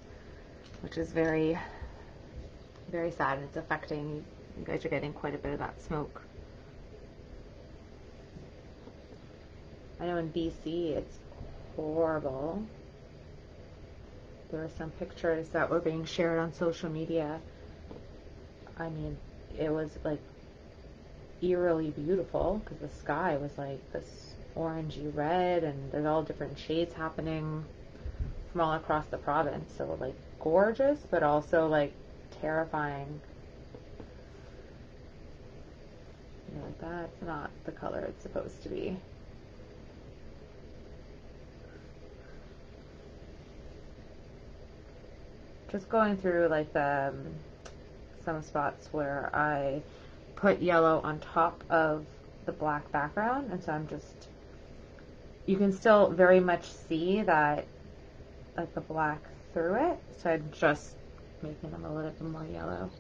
which is very, very sad. It's affecting. You guys are getting quite a bit of that smoke. I know in BC it's horrible. There were some pictures that were being shared on social media. I mean, it was like eerily beautiful because the sky was like this orangey red and there's all different shades happening from all across the province. So like gorgeous, but also like terrifying. You know, that's not the color it's supposed to be. just going through like the um, some spots where I put yellow on top of the black background and so I'm just you can still very much see that like the black through it so I'm just making them a little bit more yellow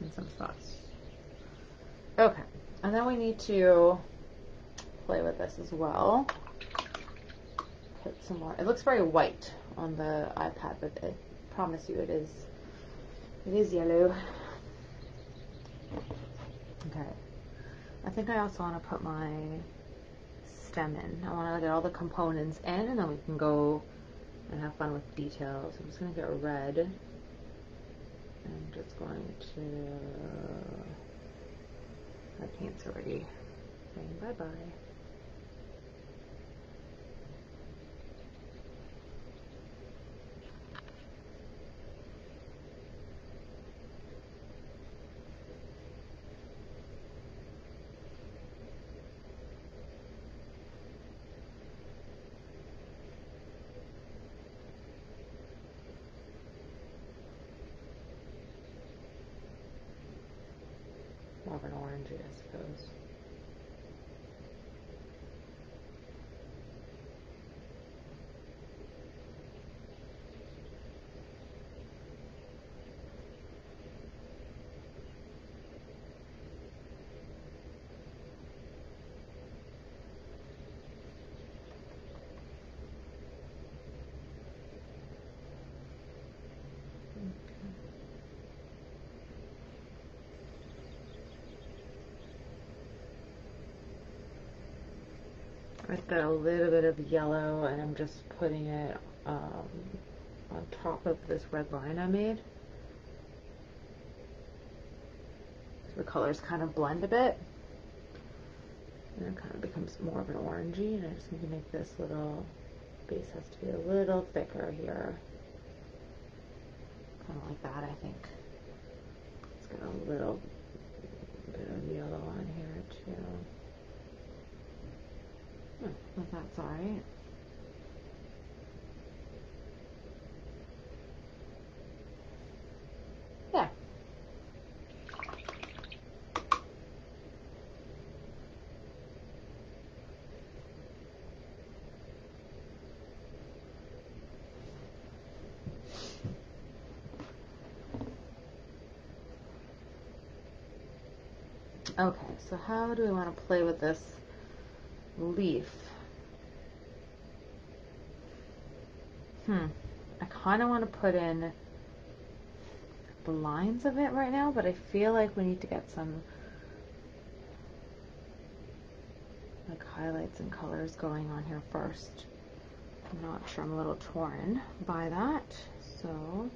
in some spots okay and then we need to play with this as well. Put some more. It looks very white on the iPad, but I promise you it is it is yellow. Okay. I think I also want to put my stem in. I want to get all the components in and then we can go and have fun with details. I'm just going to get red. I'm just going to... My paint's already saying bye-bye. Orangey, I suppose. I've got a little bit of yellow and I'm just putting it um, on top of this red line I made. So the colors kind of blend a bit. And it kind of becomes more of an orangey and I just need to make this little base has to be a little thicker here. Kind of like that I think. It's got a little bit of yellow on here too. Hmm, that's alright. Yeah. Okay, so how do we want to play with this leaf? Hmm. I kind of want to put in the lines of it right now, but I feel like we need to get some like highlights and colors going on here first. I'm not sure, I'm a little torn by that. So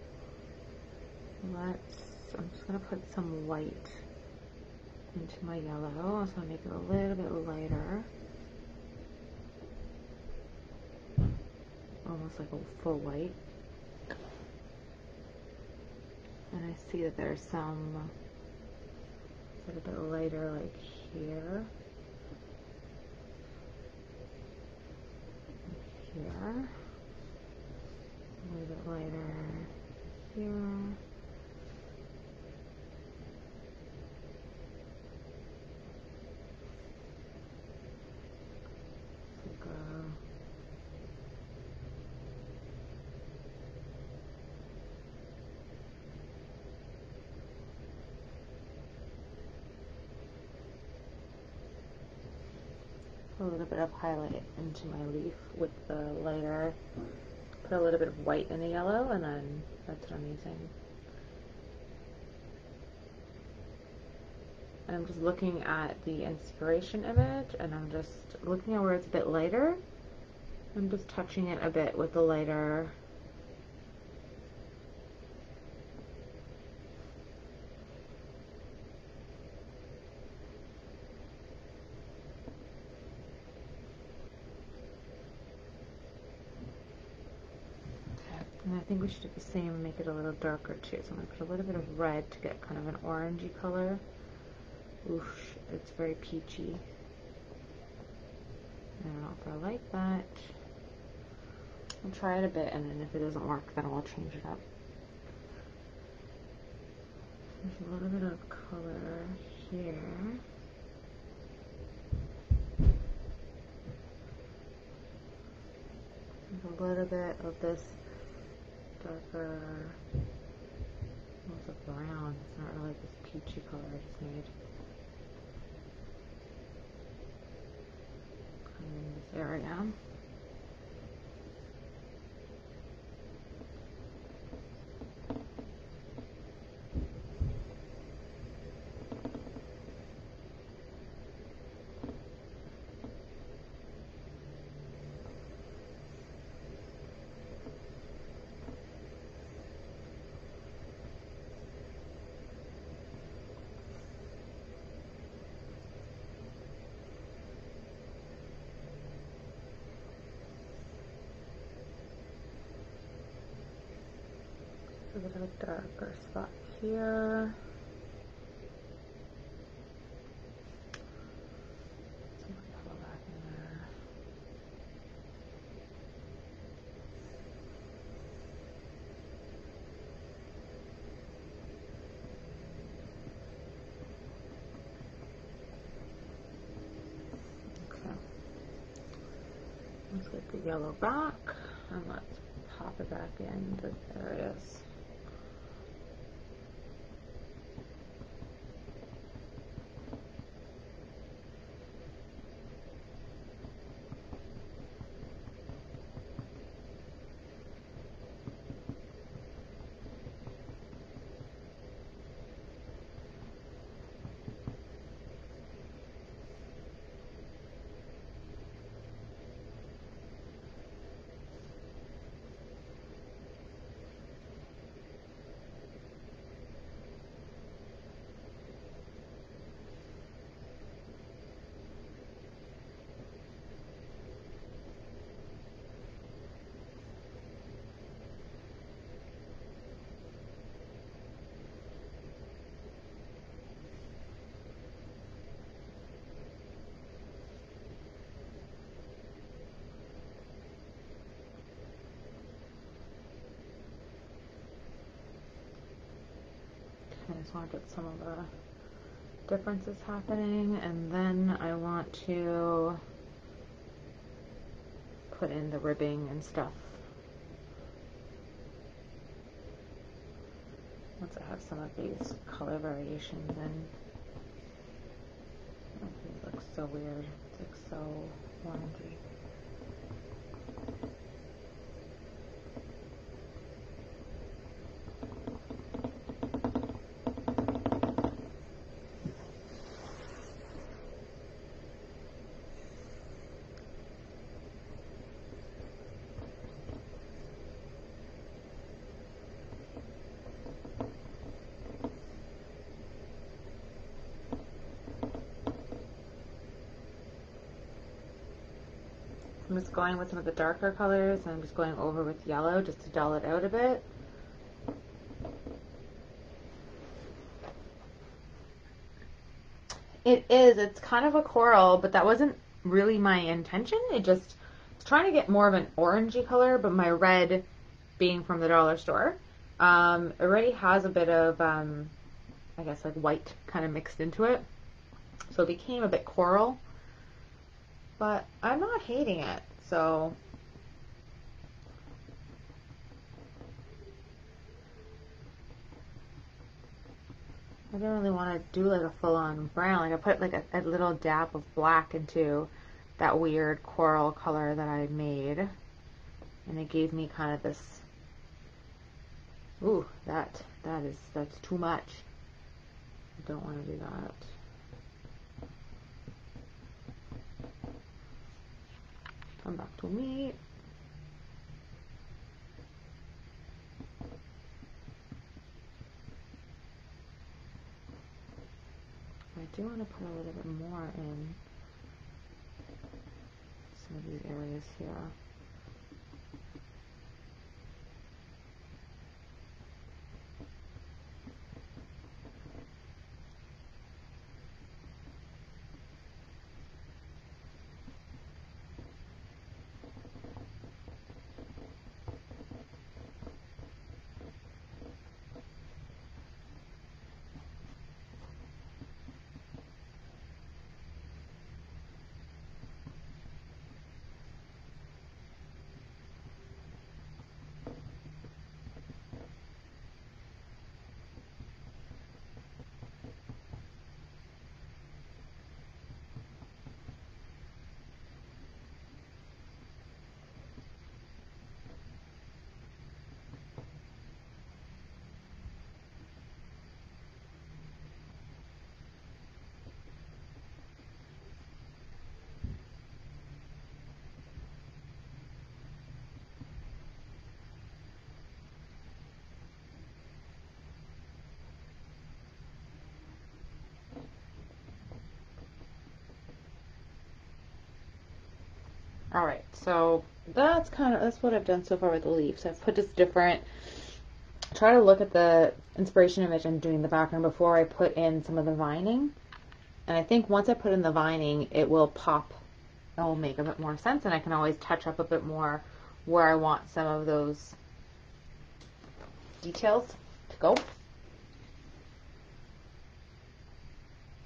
let's, I'm just going to put some white into my yellow. So I'll make it a little bit lighter. Almost like a full white. And I see that there's some uh, a little bit lighter like here. Here. A little bit lighter here. A little bit of highlight into my leaf with the lighter. Put a little bit of white in the yellow and then that's what I'm using. And I'm just looking at the inspiration image and I'm just looking at where it's a bit lighter. I'm just touching it a bit with the lighter think we should do the same make it a little darker too. So I'm going to put a little bit of red to get kind of an orangey color. Oof, it's very peachy. I don't know if I like that. I'll try it a bit and then if it doesn't work then I'll change it up. There's a little bit of color here. A little bit of this darker, almost a brown. It's not really this peachy color I just made. in this area. a little darker spot here. Let's get the yellow back and let's pop it back in the areas. Just want to get some of the differences happening and then I want to put in the ribbing and stuff. Once I have some of these color variations in. Oh, these look so weird. It's like so orangey. I'm just going with some of the darker colors and I'm just going over with yellow just to dull it out a bit. It is, it's kind of a coral, but that wasn't really my intention. It just, was trying to get more of an orangey color, but my red being from the dollar store, um, already has a bit of, um, I guess like white kind of mixed into it. So it became a bit coral but I'm not hating it, so I don't really want to do like a full-on brown. Like I put like a, a, little dab of black into that weird coral color that I made. And it gave me kind of this, ooh, that, that is, that's too much. I don't want to do that. Come back to me. I do want to put a little bit more in some of these areas here. All right, so that's kind of, that's what I've done so far with the leaves. I've put just different, try to look at the inspiration image I'm doing the background before I put in some of the vining. And I think once I put in the vining, it will pop, it will make a bit more sense and I can always touch up a bit more where I want some of those details to go.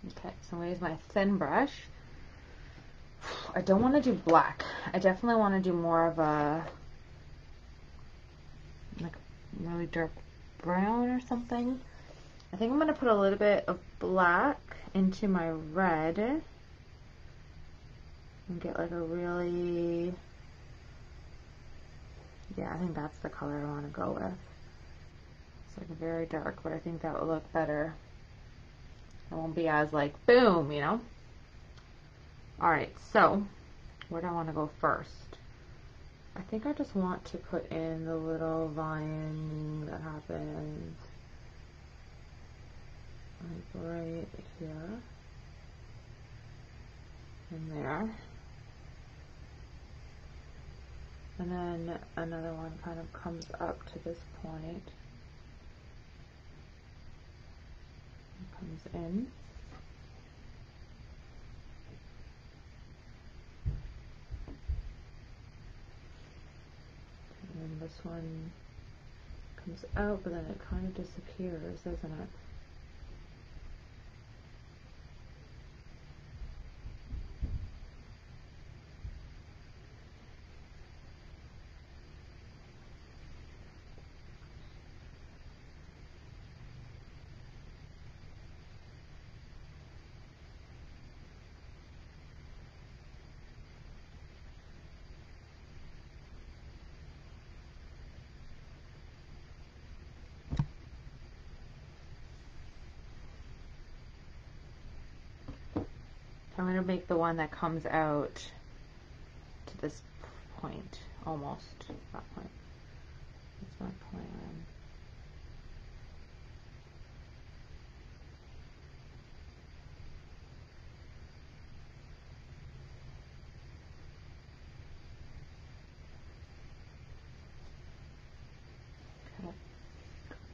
Okay, so I'm going to use my thin brush I don't want to do black. I definitely want to do more of a like really dark brown or something. I think I'm going to put a little bit of black into my red and get like a really yeah, I think that's the color I want to go with. It's like very dark, but I think that will look better. It won't be as like boom, you know? Alright, so where do I want to go first? I think I just want to put in the little vine that happens like right here and there. And then another one kind of comes up to this point. Comes in. And this one comes out, but then it kind of disappears, doesn't it? To make the one that comes out to this point, almost that point. That's my plan.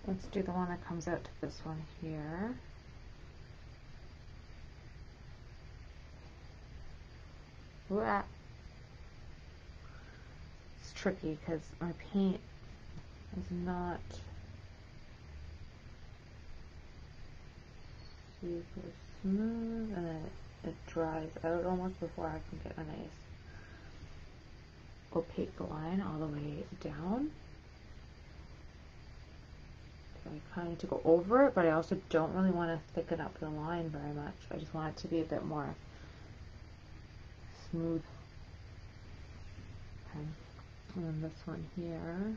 Let's do the one that comes out to this one here. It's tricky because my paint is not super smooth and then it, dries out almost before I can get a nice opaque line all the way down. I kind of need to go over it, but I also don't really want to thicken up the line very much. I just want it to be a bit more smooth. Okay, and then this one here.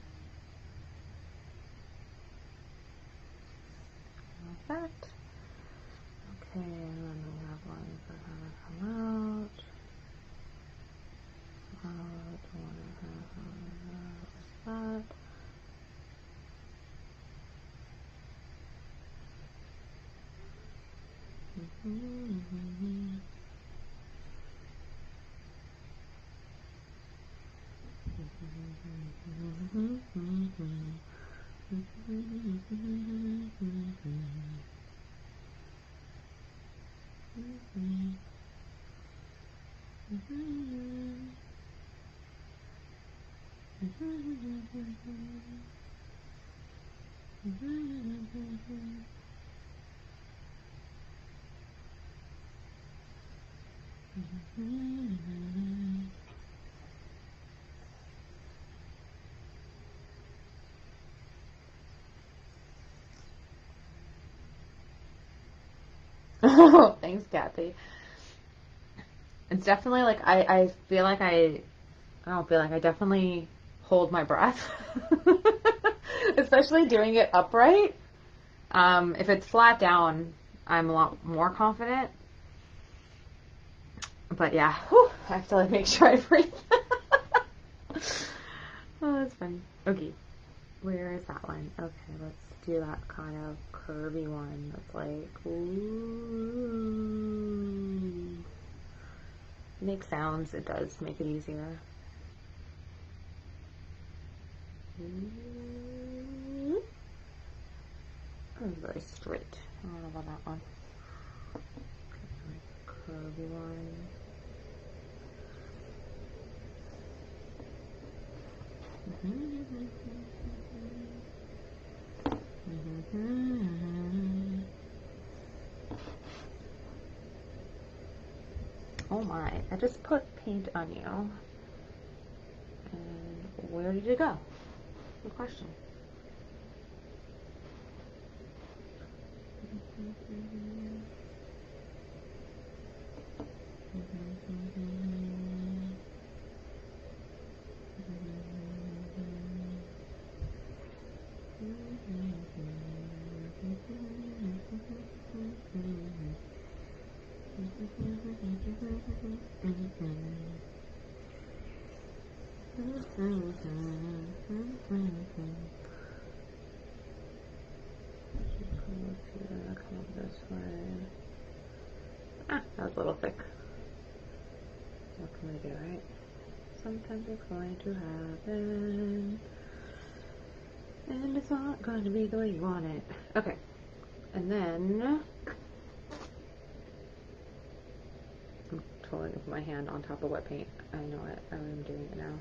Mm-hmm. Oh, thanks, Kathy. It's definitely like I, I feel like I I don't feel like I definitely hold my breath. Especially doing it upright. Um, if it's flat down, I'm a lot more confident. But yeah, whew, I have to like make sure I breathe. oh, that's funny. Okay, where is that one? Okay, let's do that kind of curvy one that's like, ooh. Makes sounds, it does make it easier. Mm-hmm. Ooh. very straight. I don't know about that one. Curvy one. Oh my, I just put paint on you. And where did it go? Good question. Ah, that was a little thick. What can we do, right? Sometimes it's going to happen. And it's not going to be the way you want it. Okay. And then I'm totally with my hand on top of wet paint. I know it. I'm doing it now.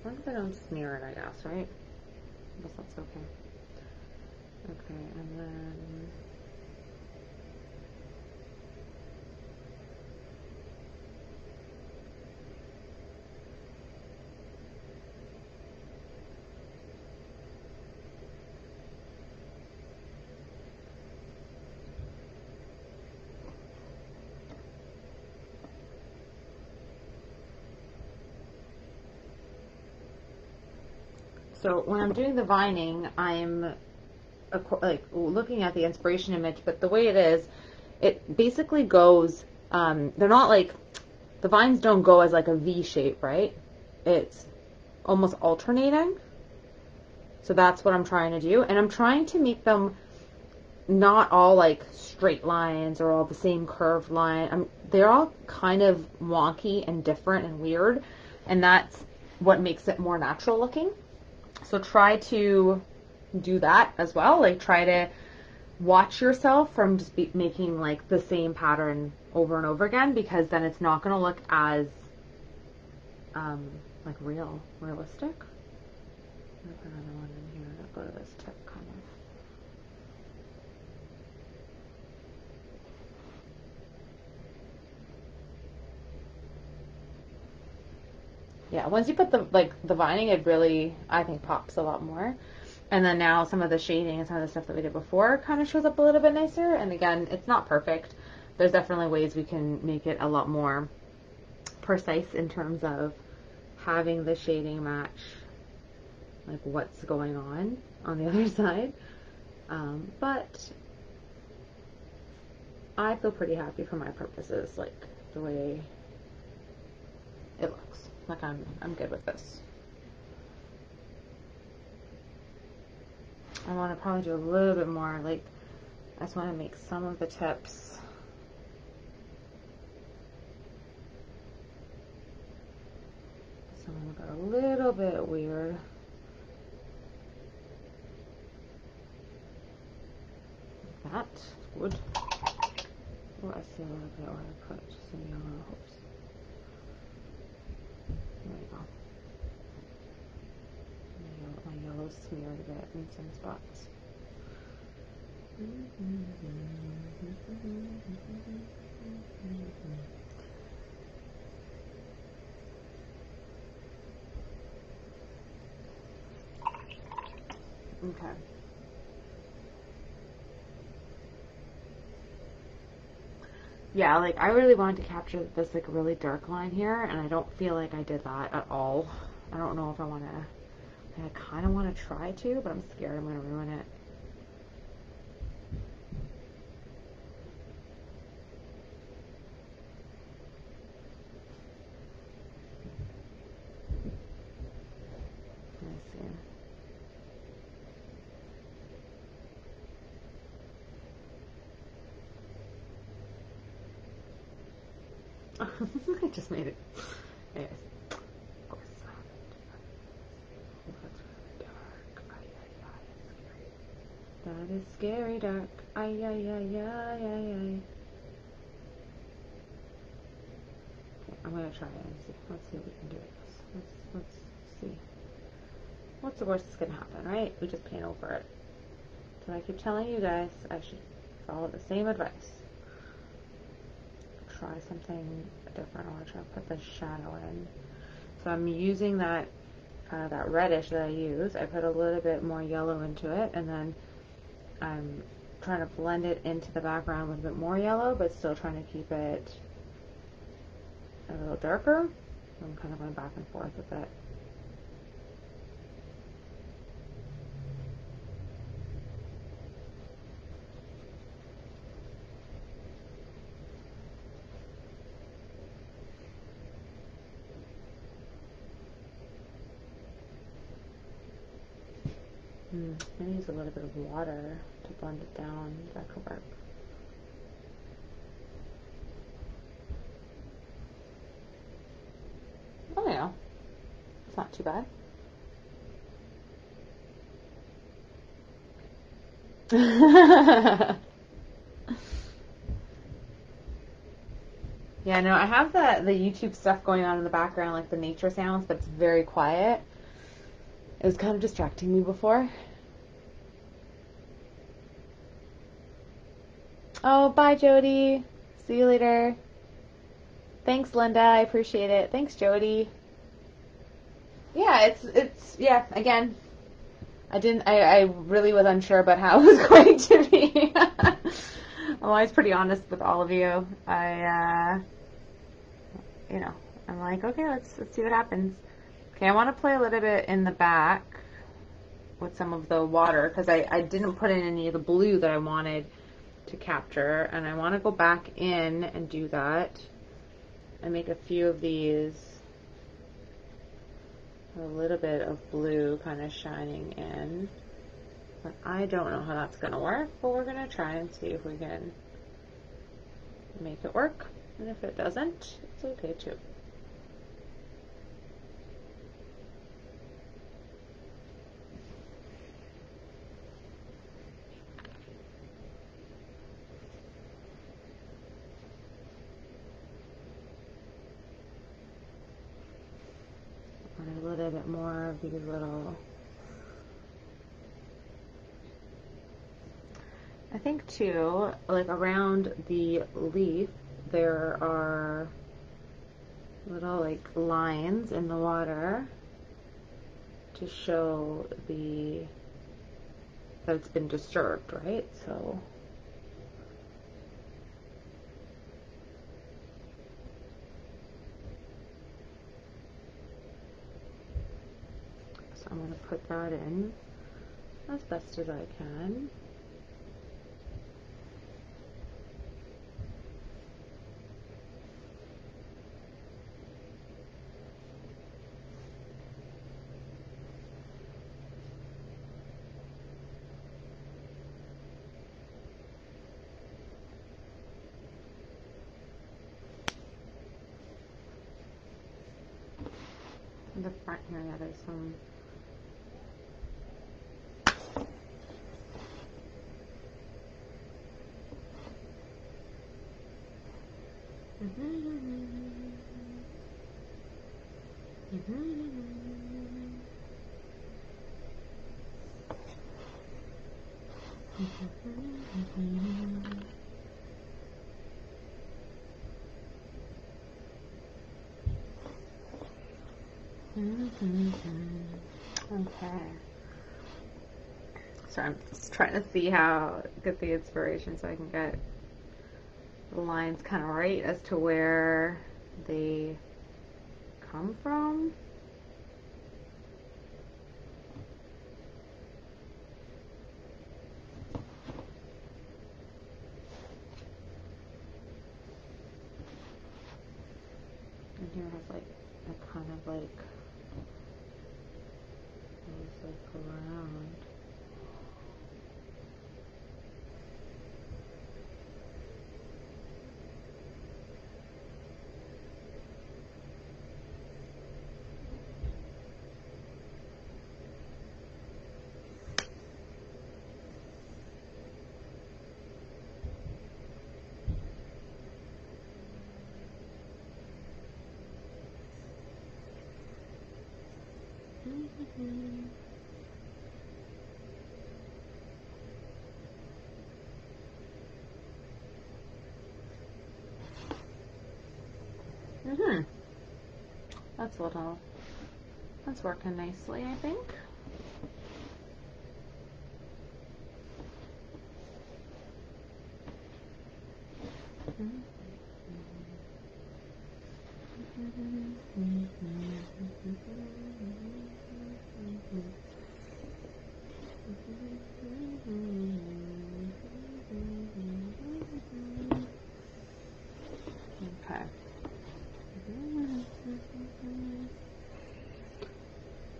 As long as I don't smear it, I guess, right? I guess that's okay. Okay, and then So when I'm doing the vining, I'm like looking at the inspiration image, but the way it is, it basically goes. Um, they're not like the vines don't go as like a V shape, right? It's almost alternating. So that's what I'm trying to do, and I'm trying to make them not all like straight lines or all the same curved line. I'm, they're all kind of wonky and different and weird, and that's what makes it more natural looking. So try to do that as well. Like try to watch yourself from just be making like the same pattern over and over again because then it's not going to look as um, like real, realistic. One in here. I'll go to this tip kind of. Yeah, once you put the like the vining, it really I think pops a lot more. And then now some of the shading and some of the stuff that we did before kind of shows up a little bit nicer. And again, it's not perfect. There's definitely ways we can make it a lot more precise in terms of having the shading match like what's going on on the other side. Um, but I feel pretty happy for my purposes, like the way it looks. Like I'm, I'm good with this. I want to probably do a little bit more, like, I just want to make some of the tips some of them got a little bit weird. That, good. Oh, I see a little bit where I put some yellow. There we go. My yellow, my yellow smeared a bit in some spots. Okay. Yeah, like I really wanted to capture this like really dark line here, and I don't feel like I did that at all. I don't know if I want to. I kind of want to try to, but I'm scared I'm going to ruin it. I just made it. Anyways, of course. Oh, that's really dark. Ay, ay, ay, scary. That is scary dark. Ay, ay, ay, ay, ay, ay. Okay, I'm gonna try it and see. Let's see if we can do this. let's, let's see. What's the worst that's gonna happen, right? We just paint over it. So I keep telling you guys I should follow the same advice. Try something different. I want to try to put the shadow in. So I'm using that uh, that reddish that I use. I put a little bit more yellow into it and then I'm trying to blend it into the background with a bit more yellow but still trying to keep it a little darker. I'm kind of going back and forth with it. Hmm, I use a little bit of water to blend it down. That could work. Oh yeah, it's not too bad. yeah, no, I have the the YouTube stuff going on in the background, like the nature sounds, but it's very quiet. It was kind of distracting me before. Oh, bye, Jody. See you later. Thanks, Linda. I appreciate it. Thanks, Jody. Yeah, it's it's yeah. Again, I didn't. I, I really was unsure about how it was going to be. I'm always pretty honest with all of you. I, uh, you know, I'm like, okay, let's let's see what happens. Okay, I want to play a little bit in the back with some of the water because I, I didn't put in any of the blue that I wanted to capture and I want to go back in and do that. And make a few of these. A little bit of blue kind of shining in. But I don't know how that's going to work but we're going to try and see if we can make it work. And if it doesn't it's okay too. a bit more of these little I think too, like around the leaf, there are little like lines in the water to show the that it's been disturbed, right? So I'm going to put that in as best as I can. The front here, yeah, there's some Mm-hmm. Okay. So I'm just trying to see how get the inspiration so I can get the lines kind of right as to where they come from. And here has like a kind of like look around. Mm-hmm. Mm-hmm. That's a little, that's working nicely, I think. Okay.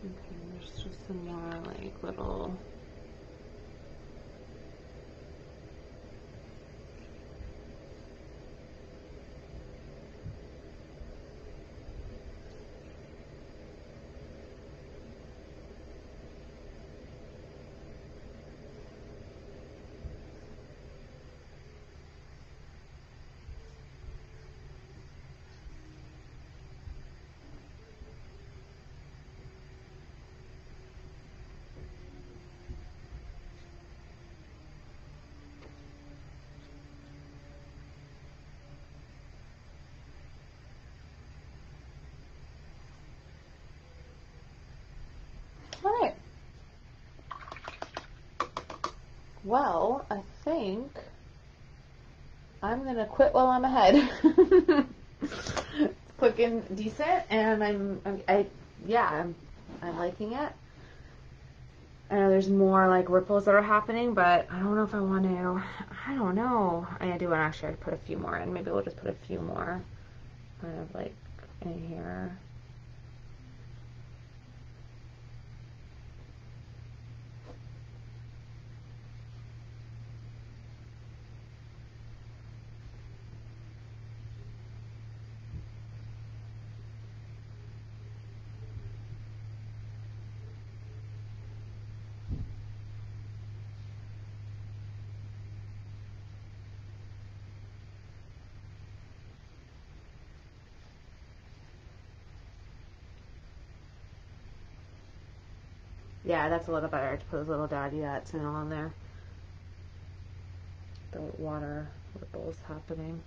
Okay, there's just some more like little All right. Well, I think I'm gonna quit while I'm ahead. it's looking decent, and I'm, I'm I yeah, I'm I'm liking it. I know there's more like ripples that are happening, but I don't know if I want to. I don't know. I do want to actually put a few more in. Maybe we'll just put a few more, kind of like in here. Yeah, that's a little better to put those little daddy dots in on there. The water ripples happening.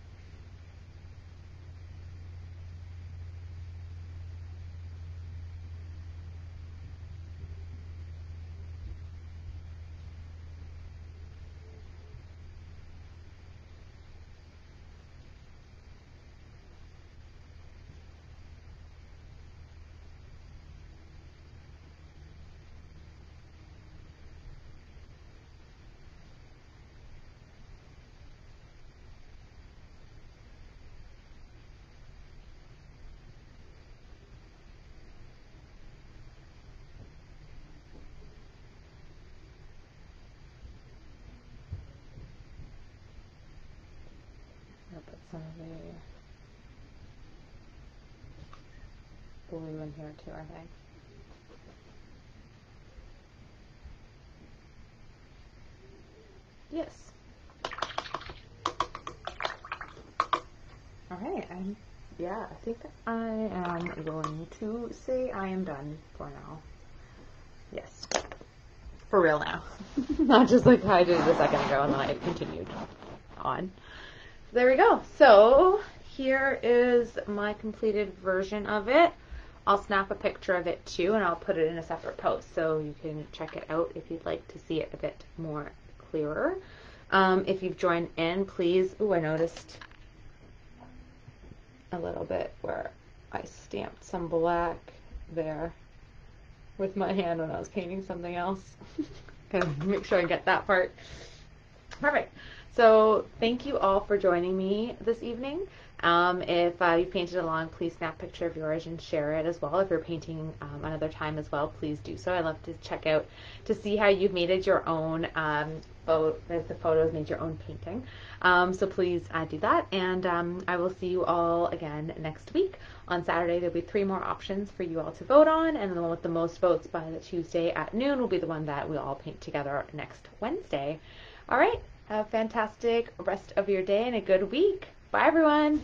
I'll put some of the blue in here too, I think. Yes. All right, I'm, yeah, I think I am going to say I am done for now. Yes. For real now. Not just like I did a second ago and then I continued on. There we go. So here is my completed version of it. I'll snap a picture of it too and I'll put it in a separate post so you can check it out if you'd like to see it a bit more clearer. Um, if you've joined in, please. Oh, I noticed a little bit where I stamped some black there with my hand when I was painting something else. Make sure I get that part. Perfect. So thank you all for joining me this evening. Um, if uh, you painted along, please snap a picture of yours and share it as well. If you're painting um, another time as well, please do so. I love to check out to see how you've made it your own. Um, photo, the photos made your own painting. Um, so please uh, do that, and um, I will see you all again next week. On Saturday, there'll be three more options for you all to vote on, and the one with the most votes by the Tuesday at noon will be the one that we all paint together next Wednesday. All right, have a fantastic rest of your day and a good week. Bye, everyone.